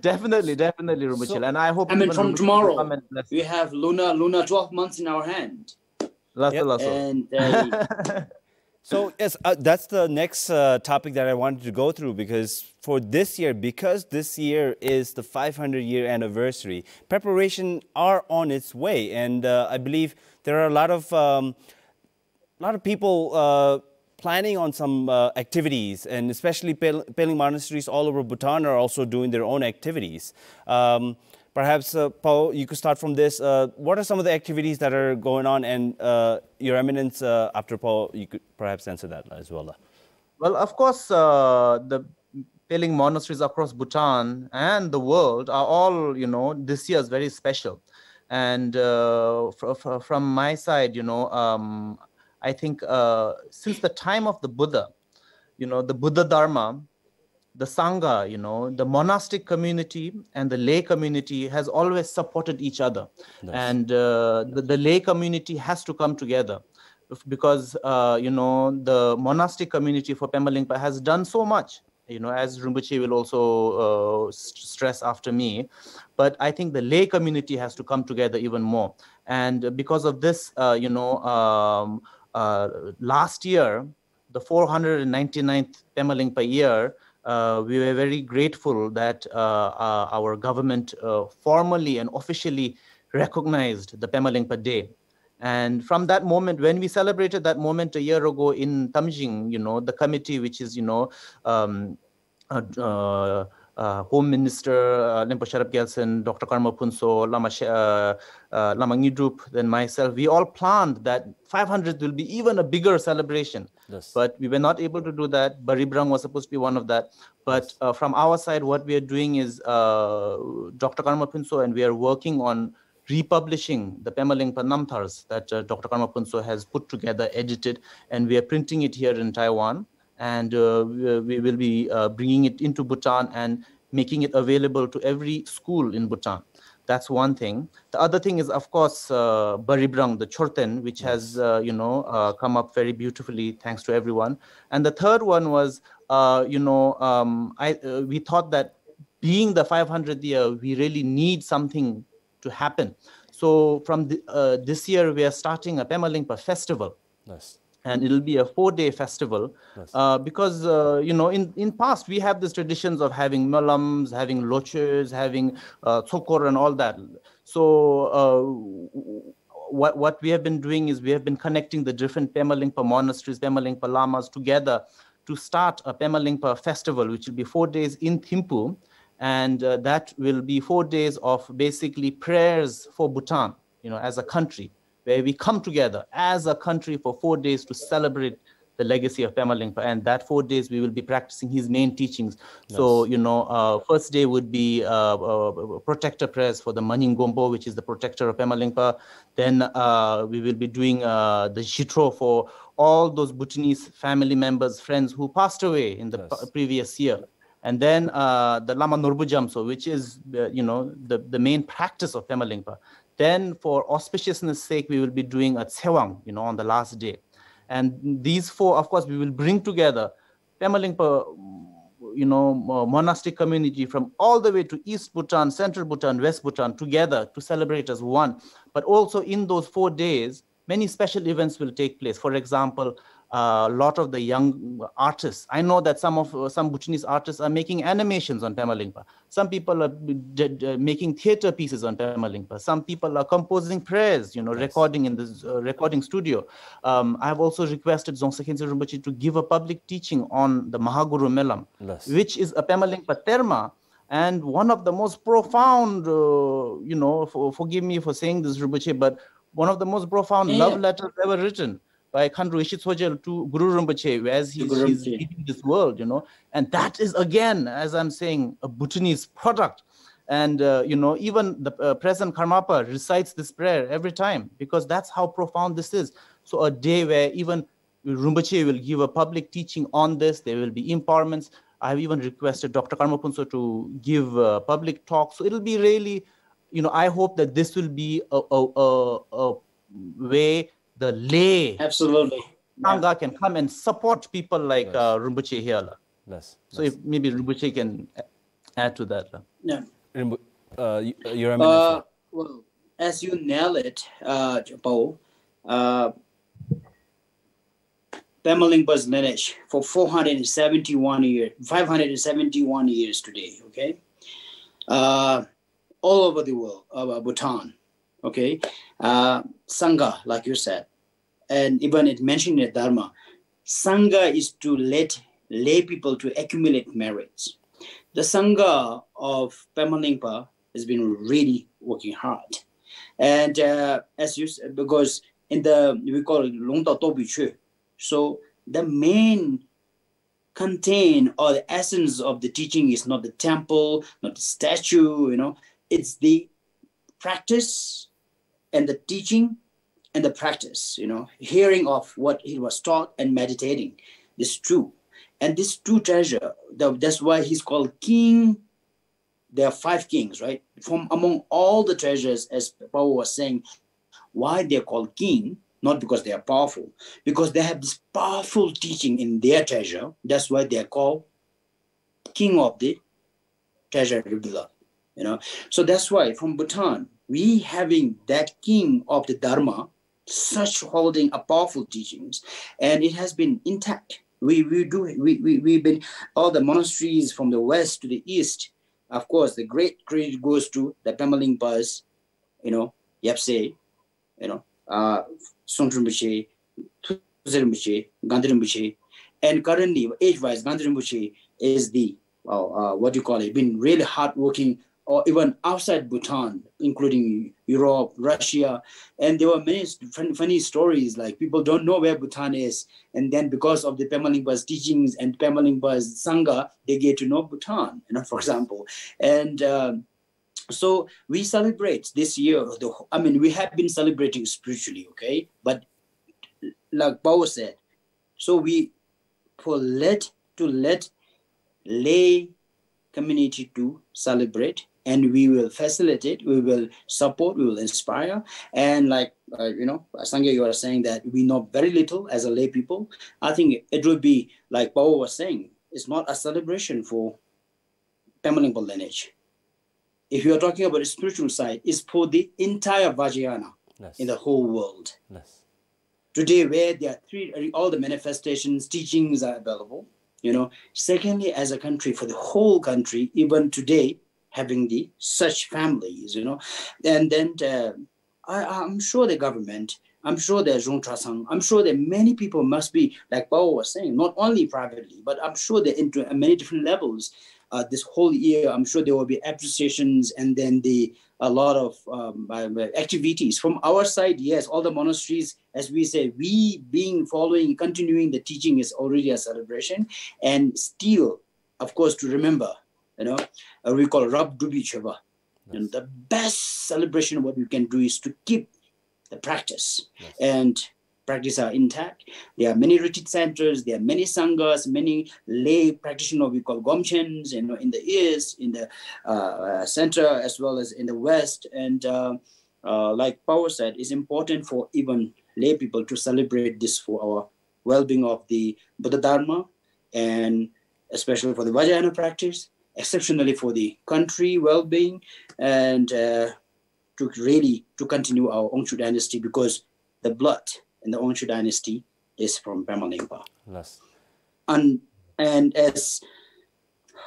definitely, definitely, Rumichel. So, and I hope. I mean, from tomorrow, we have Luna Luna twelve months in our hand. yep. and uh, So yes, uh, that's the next uh, topic that I wanted to go through because for this year, because this year is the 500 year anniversary, preparation are on its way, and uh, I believe there are a lot of um, a lot of people uh, planning on some uh, activities, and especially Paling Monasteries all over Bhutan are also doing their own activities. Um, Perhaps, uh, Paul, you could start from this. Uh, what are some of the activities that are going on? And uh, Your Eminence, uh, after Paul, you could perhaps answer that as well. Uh? Well, of course, uh, the Peling monasteries across Bhutan and the world are all, you know, this year is very special. And fr fr from my side, you know, um, I think since the time of the Buddha, you know, the Buddha Dharma the Sangha, you know, the monastic community and the lay community has always supported each other. Nice. And uh, the, the, lay community has to come together because, uh, you know, the monastic community for Lingpa has done so much, you know, as rumbuchi will also uh, st- stress after me. But I think the lay community has to come together even more. And because of this, uh, you know, um, uh, last year, the 499th Lingpa year, uh, we were very grateful that uh, uh our government uh, formally and officially recognized the Pemalang Day. And from that moment, when we celebrated that moment a year ago in Tamshing, you know, the committee, which is, you know, um, uh, uh, Home Minister uh, Lempo Sharap Dr. Karma Phuntsho, Lama, Sh- uh, uh, Lama Ngidrup, then myself, we all planned that 500 will be even a bigger celebration. Yes. But we were not able to do that. Baribrang was supposed to be one of that. But uh, from our side, what we are doing is uh, Dr. Karma Phuntsho, and we are working on republishing the Pemalingpa Namthars that uh, Dr. Karma Phuntsho has put together, edited, and we are printing it here in Taiwan and uh, uh, we will be uh, bringing it into Bhutan and making it available to every school in Bhutan. That's one thing. The other thing is, of course, uh, Baribrang, the Chorten, which has, uh, you know, uh, come up very beautifully, thanks to everyone. And the third one was, uh, you know, um, I, we thought that being the 500th year, we really need something to happen. So from the, this year, we are starting a Lingpa festival. Nice and it'll be a four day festival uh, because uh, you know in in past we have these traditions of having malams having loches having uh, tsokor and all that so uh, what, what we have been doing is we have been connecting the different Pema monasteries, Pema lamas together to start a Pema festival, which will be four days in Thimphu. And uh, that will be four days of basically prayers for Bhutan, you know, as a country where we come together as a country for four days to celebrate the legacy of Pema Lingpa. And that four days, we will be practicing his main teachings. Yes. So, you know, uh, first day would be uh, uh, protector prayers for the Gombo, which is the protector of Pema Lingpa. Then uh, we will be doing uh, the Jitro for all those Bhutanese family members, friends who passed away in the yes. previous year. And then uh, the Lama Norbu Gyamtso, which is, you know, the, the main practice of Pema Lingpa. Then for auspiciousness sake, we will be doing a tsewang, you know, on the last day. And these four, of course, we will bring together Pemalingpa, you know, monastic community from all the way to East Bhutan, Central Bhutan, West Bhutan together to celebrate as one. But also in those four days, many special events will take place. For example, a lot of the young artists. I know that some of uh, some Bhutanese artists are making animations on Pemalingpa. Some people are uh, making theater pieces on Pemalingpa. Some people are composing prayers, you know, yes. recording in this uh, recording studio. Um, I have also requested Dzongsar Khyentse Rinpoche to give a public teaching on the Mahaguru Melam, yes. which is a Pemalingpa terma and one of the most profound, uh, you know, for, forgive me for saying this, Rinpoche, but one of the most profound yeah. love letters ever written by Khandru Ishitsojal to Guru Rinpoche as he's, Guru he's this world, you know. And that is again, as I'm saying, a Bhutanese product. And uh, you know, even the uh, present Karmapa recites this prayer every time because that's how profound this is. So a day where even Rinpoche will give a public teaching on this, there will be empowerments. I have even requested Dr. Karma Phuntsho to give a uh, public talk. So it'll be really, you know, I hope that this will be a, a, a, a way the lay absolutely Sangha yeah. can come and support people like nice. uh, Rinpoche here. Nice. So nice. If maybe Rinpoche can add to that. Yeah. Uh, uh, your uh, well, as you nail it, uh, Bo, uh, Pema lineage for 471 years, 571 years today, okay? Uh, all over the world, uh, Bhutan, okay? Uh, Sangha, like you said, and even it mentioned in the Dharma, Sangha is to let lay people to accumulate merits. The Sangha of Pema Lingpa has been really working hard. And uh, as you said, because in the, we call it Longta Tobi Chu. So the main contain or the essence of the teaching is not the temple, not the statue, you know, it's the practice and the teaching and the practice, you know, hearing of what he was taught and meditating is true. And this true treasure, the, that's why he's called king. There are five kings, right? From among all the treasures, as Paul was saying, why they're called king, not because they are powerful, because they have this powerful teaching in their treasure. That's why they're called king of the treasure revealer. You know, so that's why from Bhutan, we having that king of the Dharma, such holding a powerful teachings and it has been intact we we do we, we we've been all the monasteries from the west to the east of course the great credit goes to the Pemaling pass you know Yapse, you know uh Suntrumbuche, Tuzerumbuche, Gandharumbuche, and currently age-wise Gandharumbuche is the well, uh, uh, what do you call it been really hard working or even outside Bhutan, including Europe, Russia. And there were many funny stories, like people don't know where Bhutan is. And then because of the Pema Lingpa's teachings and Pema Lingpa's Sangha, they get to know Bhutan, you know, for example. And um, so we celebrate this year, the, I mean, we have been celebrating spiritually, okay? But like Paul said, so we for let to let lay community to celebrate and we will facilitate we will support we will inspire and like uh, you know Sangha, you are saying that we know very little as a lay people i think it would be like Paul was saying it's not a celebration for Tamil lineage if you are talking about the spiritual side it's for the entire vajrayana yes. in the whole world yes. today where there are three all the manifestations teachings are available you know secondly as a country for the whole country even today having the such families, you know. And then uh, I, am sure the government, I'm sure the junta Sang, I'm sure that many people must be, like Bao was saying, not only privately, but I'm sure that into many different levels. Uh, this whole year, I'm sure there will be appreciations and then the a lot of um, uh, activities from our side. Yes, all the monasteries, as we say, we being following, continuing the teaching is already a celebration, and still, of course, to remember, you know, uh, we call Rab Dubi Chava. And the best celebration of what we can do is to keep the practice. And practice are intact. There are many retreat centers, there are many sanghas, many lay practitioners, we call gomchens, you know, in the east, in the uh, uh, center, as well as in the west. And uh, uh, like Power said, it's important for even lay people to celebrate this for our well-being of the Buddha Dharma and especially for the Vajrayana practice exceptionally for the country well-being and uh, to really to continue our Wangchuck dynasty because the blood in the Wangchuck dynasty is from Pema Yes. And and as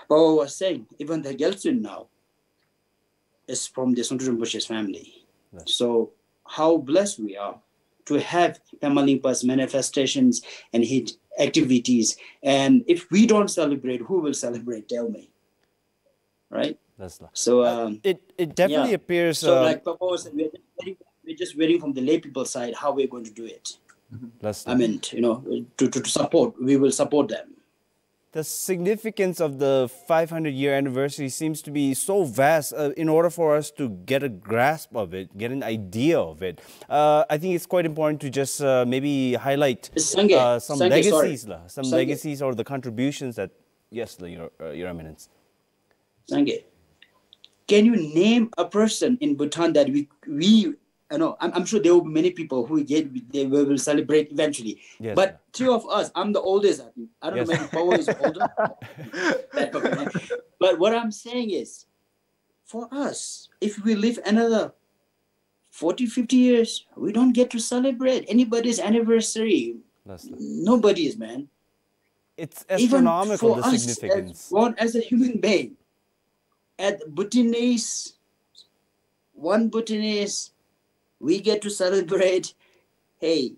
Paul was saying, even the Gelsun now is from the Sundaram Bush's family. Yes. So how blessed we are to have Pema manifestations and his activities. And if we don't celebrate, who will celebrate? Tell me right? That's not. So uh, um, it it definitely yeah. appears. So uh, like we're just, waiting, we're just waiting from the lay people side how we're going to do it. That's I mean, you know, to, to, to support, we will support them. The significance of the 500 year anniversary seems to be so vast uh, in order for us to get a grasp of it, get an idea of it. Uh, I think it's quite important to just uh, maybe highlight uh, some Sange, legacies, la, some Sange. legacies or the contributions that, yes, la, your, your eminence. Sange, can you name a person in Bhutan that we, we I know, I'm, I'm sure there will be many people who get, they will celebrate eventually. Yes. But two of us, I'm the oldest. I, don't yes. know, maybe Paul is older. but what I'm saying is, for us, if we live another 40, 50 years, we don't get to celebrate anybody's anniversary. Nobody's, man. It's astronomical, Even for the us significance. As, born as a human being at Bhutanese, one Bhutanese, we get to celebrate. Hey,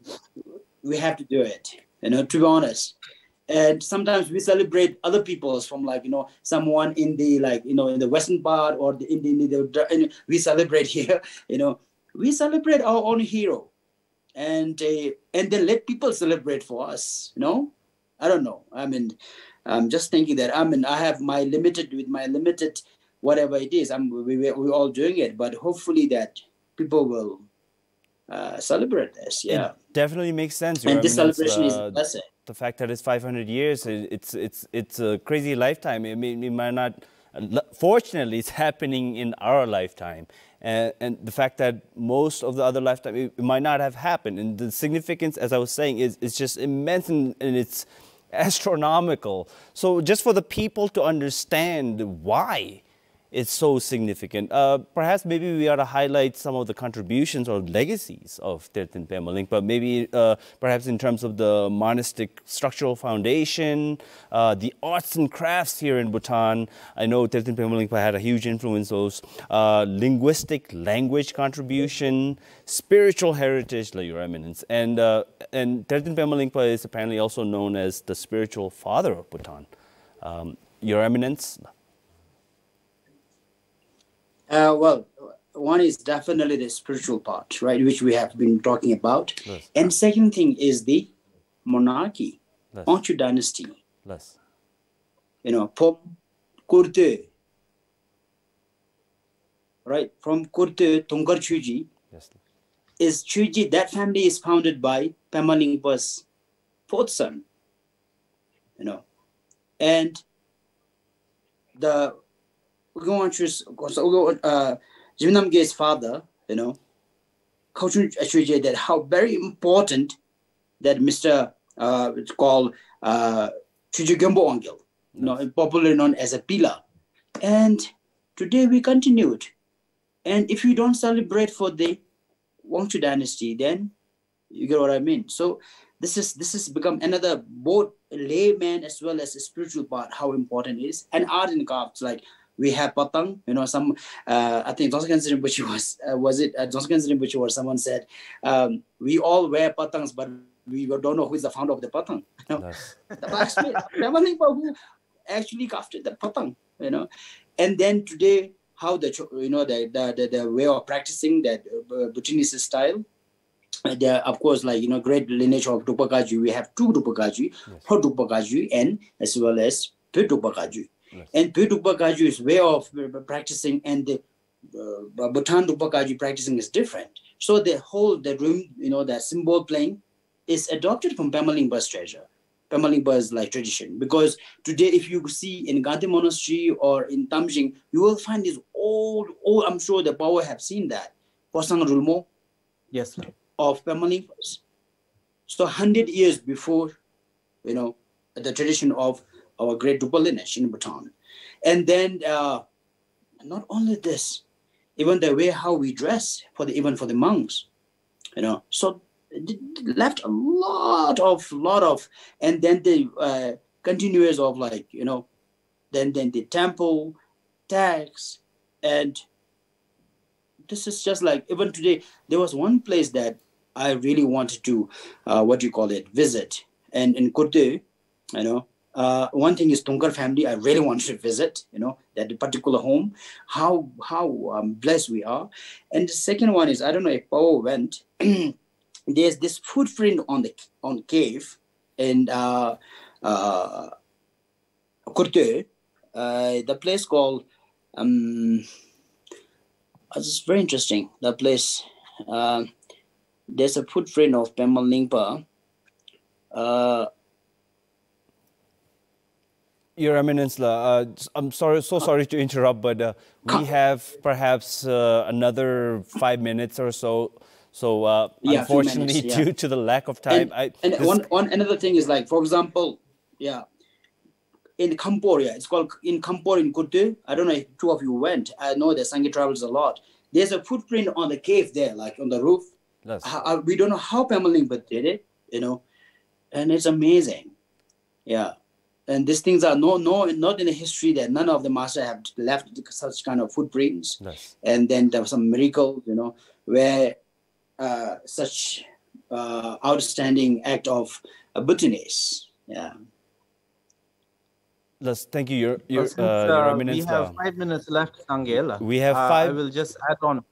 we have to do it, you know, to be honest. And sometimes we celebrate other people's from like, you know, someone in the like, you know, in the Western part or the, in the, and we celebrate here, you know, we celebrate our own hero and uh, and then let people celebrate for us, you know? I don't know. I mean, I'm just thinking that I mean, I have my limited with my limited whatever it is, I'm, we, we're all doing it, but hopefully that people will uh, celebrate this. Yeah, it definitely makes sense. And this celebration uh, is The fact that it's 500 years, it's it's it's a crazy lifetime. I mean, it might not. Fortunately, it's happening in our lifetime, and, and the fact that most of the other lifetime it, it, might not have happened, and the significance, as I was saying, is is just immense and, and it's astronomical. So, just for the people to understand why is so significant. Uh, perhaps maybe we ought to highlight some of the contributions or legacies of Tertin Pemaling, but maybe uh, perhaps in terms of the monastic structural foundation, uh, the arts and crafts here in Bhutan. I know Tertin Pemaling had a huge influence on uh, linguistic language contribution, spiritual heritage, your eminence. And, uh, and Tertin Pemalingpa is apparently also known as the spiritual father of Bhutan. Um, your eminence, uh, well, one is definitely the spiritual part, right, which we have been talking about. Yes. And second thing is the monarchy, yes. Manchu dynasty. Yes. You know, from Kurte, right, from Kurte, Tongar Chuji, yes. is Chuji, that family is founded by Lingpa's fourth son, you know. And the we're going to so we go uh Jim Namge's father, you know, cultural that how very important that Mr. Uh, it's called uh, Chujugembo Angel, you know, popularly known as a pillar. And today we continued. And if you don't celebrate for the Wangchuck dynasty, then you get what I mean. So this is this has become another both layman as well as spiritual part how important it is and art and crafts like we have patang. You know, some uh, I think Dzongkhen Rinpoche was uh, was it uh, Dzongkhen Rinpoche or someone said um, we all wear patangs, but we don't know who is the founder of the patang. You know? nice. Family who actually crafted the patang. You know, and then today how the you know the the, the, the way of practicing that uh, Bhutanese style uh, there of course like you know great lineage of Drukpa Kagyu. We have two Drukpa Kagyu, yes. Hodupakaju and as well as Pedupakaju. Yes. dukpa P. is way of practicing and the uh, uh Bhutan Drukpa Kagyu practicing is different. So the whole, the room, you know, the symbol playing is adopted from Pema treasure, Pema like tradition. Because today, if you see in Gangtey Monastery or in Tamshing, you will find this old, old, I'm sure the power have seen that. Posang Rulmo. Yes, sir. Of Pema So 100 years before, you know, the tradition of our great Drupal lineage in Bhutan. And then uh, not only this, even the way how we dress for the even for the monks, you know. So left a lot of lot of, and then the uh, continuous of like you know, then then the temple tax, and this is just like even today there was one place that I really wanted to, uh, what do you call it, visit, and in Kote, you know, uh, one thing is Tungar family. I really want to visit, you know, that particular home. How how um, blessed we are. And the second one is I don't know if Paul went. there's this footprint on the on cave and uh, uh, Kurte, uh, the place called. Um, it's very interesting. The place. Uh, there's a footprint of Pema Lingpa. Uh, your Eminence, uh, I'm sorry, so sorry to interrupt, but uh, we have perhaps uh, another five minutes or so. So uh, yeah, unfortunately, minutes, yeah. due to the lack of time, and, I, and one, one another thing is like, for example, yeah, in Cambodia, it's called in Kampor in Kutu. I don't know if two of you went. I know that Sangi travels a lot. There's a footprint on the cave there, like on the roof. I, I, uh, we don't know how Pamela But did it, you know, and it's amazing. Yeah and these things are no no not in the history that none of the master have left such kind of footprints nice. and then there was some miracle you know where uh, such uh, outstanding act of uh, yeah Let's, thank you your, your, Since, uh, your uh, we have uh, five minutes left Sangela. we have five i will just add on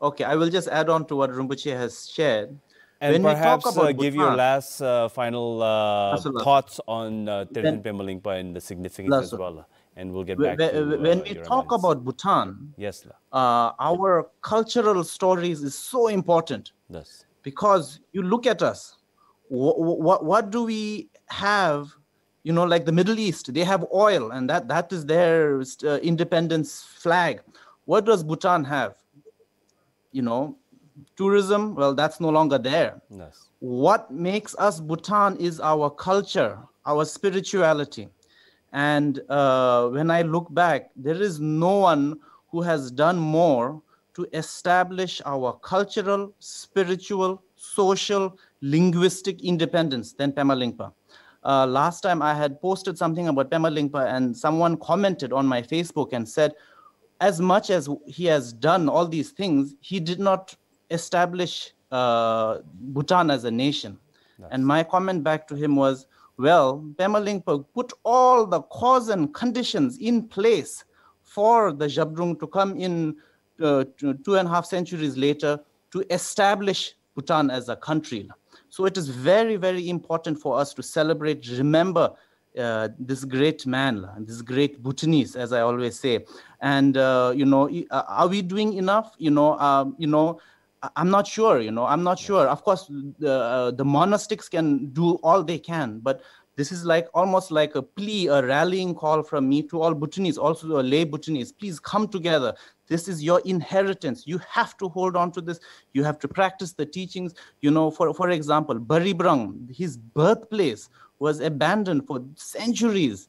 okay i will just add on to what rumbuchi has shared and when perhaps we talk uh, about uh, give your last uh, final uh, thoughts on uh, Tertin Pemalingpa and the significance as well. And we'll get back when, to uh, When we talk analysis. about Bhutan, yes, uh, our cultural stories is so important. Yes. Because you look at us, what, what do we have? You know, like the Middle East, they have oil, and that, that is their independence flag. What does Bhutan have? You know, tourism, well, that's no longer there. Nice. What makes us Bhutan is our culture, our spirituality. And uh, when I look back, there is no one who has done more to establish our cultural, spiritual, social, linguistic independence than Pema Lingpa. Uh, last time I had posted something about Pema Lingpa, and someone commented on my Facebook and said, as much as he has done all these things, he did not establish uh, Bhutan as a nation. Nice. And my comment back to him was, well, Pema Lingpa put all the cause and conditions in place for the Zhabdrung to come in uh, two and a half centuries later to establish Bhutan as a country. So it is very, very important for us to celebrate, remember uh, this great man, this great Bhutanese, as I always say. And uh, you know, uh, are we doing enough? You know, um, you know, I'm not sure, you know, I'm not sure. Of course, the, uh, the monastics can do all they can, but this is like almost like a plea, a rallying call from me to all Bhutanese, also to lay Bhutanese. Please come together. This is your inheritance. You have to hold on to this. You have to practice the teachings. You know, for, for example, Baribrang, his birthplace was abandoned for centuries,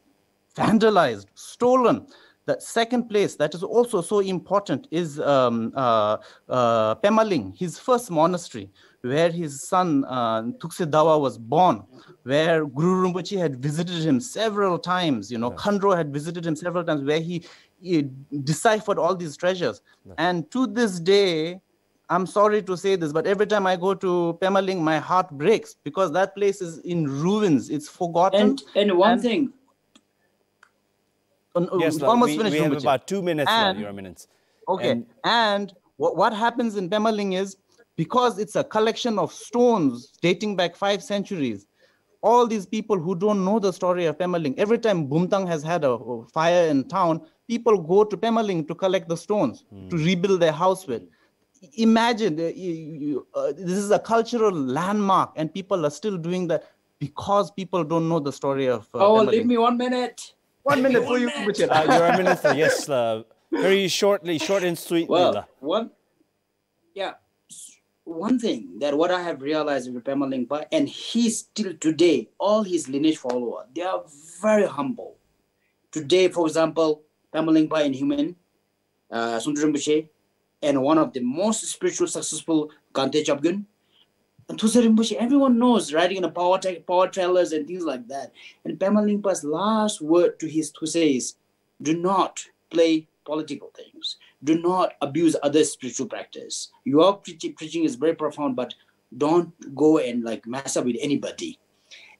vandalized, stolen. The second place that is also so important is um, uh, uh, Pemaling, his first monastery, where his son uh, Dawa was born, where Guru Rinpoche had visited him several times. You know, yeah. Khandro had visited him several times, where he, he deciphered all these treasures. Yeah. And to this day, I'm sorry to say this, but every time I go to Pemaling, my heart breaks because that place is in ruins. It's forgotten. And, and one and, thing, uh, yes, Lord, almost we, finished. We have Rinpoche. about two minutes, and, Lord, Your Eminence. Okay, and, and what, happens in Pemaling is because it's a collection of stones dating back five centuries, all these people who don't know the story of Pemaling, every time Bumthang has had a fire in town, people go to Pemaling to collect the stones mm. to rebuild their house with. Imagine uh, you, uh, this is a cultural landmark, and people are still doing that because people don't know the story of. Uh, oh, Pemaling. leave me one minute. One minute for you, Richard. Uh, yes. Uh, very shortly, short and sweet. Well, one, yeah, one thing that what I have realized with Pema Lingpa, and he still today, all his lineage follower, they are very humble. Today, for example, Pema Lingpa and Human, uh, and one of the most spiritual successful Gangtey Chabgun. And Tusarimbushi, everyone knows riding in the power, tra- power trailers and things like that. And Pema Lingpa's last word to his Tusa is do not play political things. Do not abuse other spiritual practice. Your preaching is very profound, but don't go and like mess up with anybody.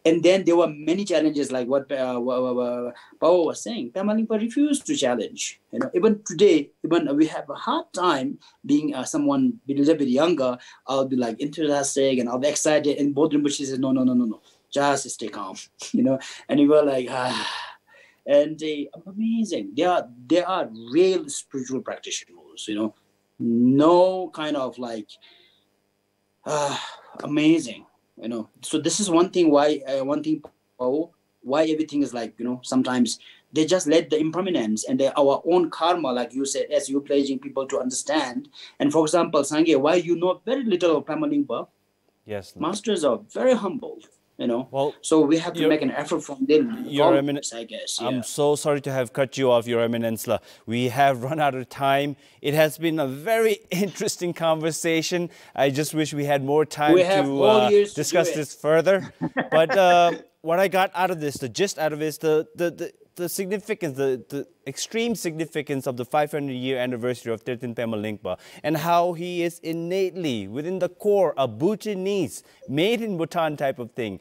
And then there were many challenges, like what uh, was saying. Tamalimpa refused to challenge. You know, even today, even we have a hard time being uh, someone a little bit younger. I'll be like enthusiastic and I'll be excited. And Bodrim Bushi says, no, no, no, no, no, just stay calm. you know, and we were like, ah. And they amazing. They are they are real spiritual practitioners. You know, no kind of like, ah, amazing you know so this is one thing why uh, one thing why everything is like you know sometimes they just let the impermanence and the, our own karma like you said as you're pledging people to understand and for example sangye why you know very little of pemalingpa yes masters are very humble you know well so we have to make an effort from them your eminence i guess yeah. i'm so sorry to have cut you off your eminence we have run out of time it has been a very interesting conversation i just wish we had more time to uh, discuss to this further but uh, what i got out of this the gist out of this the the, the the significance, the, the extreme significance of the 500 year anniversary of Tertin Pema Lingpa and how he is innately, within the core, a Bhutanese, made in Bhutan type of thing,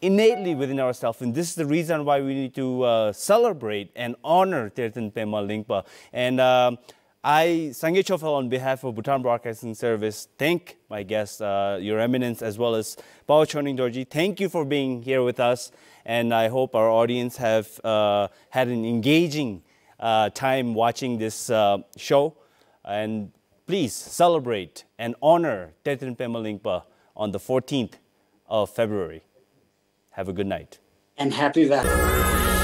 innately within ourselves. And this is the reason why we need to uh, celebrate and honor Tertin Pema Lingpa. And um, I, Sangye Chofel, on behalf of Bhutan Broadcasting Service, thank my guests, uh, Your Eminence, as well as Pawo Choyning Dorji. Thank you for being here with us and I hope our audience have uh, had an engaging uh, time watching this uh, show. And please celebrate and honor Tertin Pemalingpa on the 14th of February. Have a good night. And happy Valentine's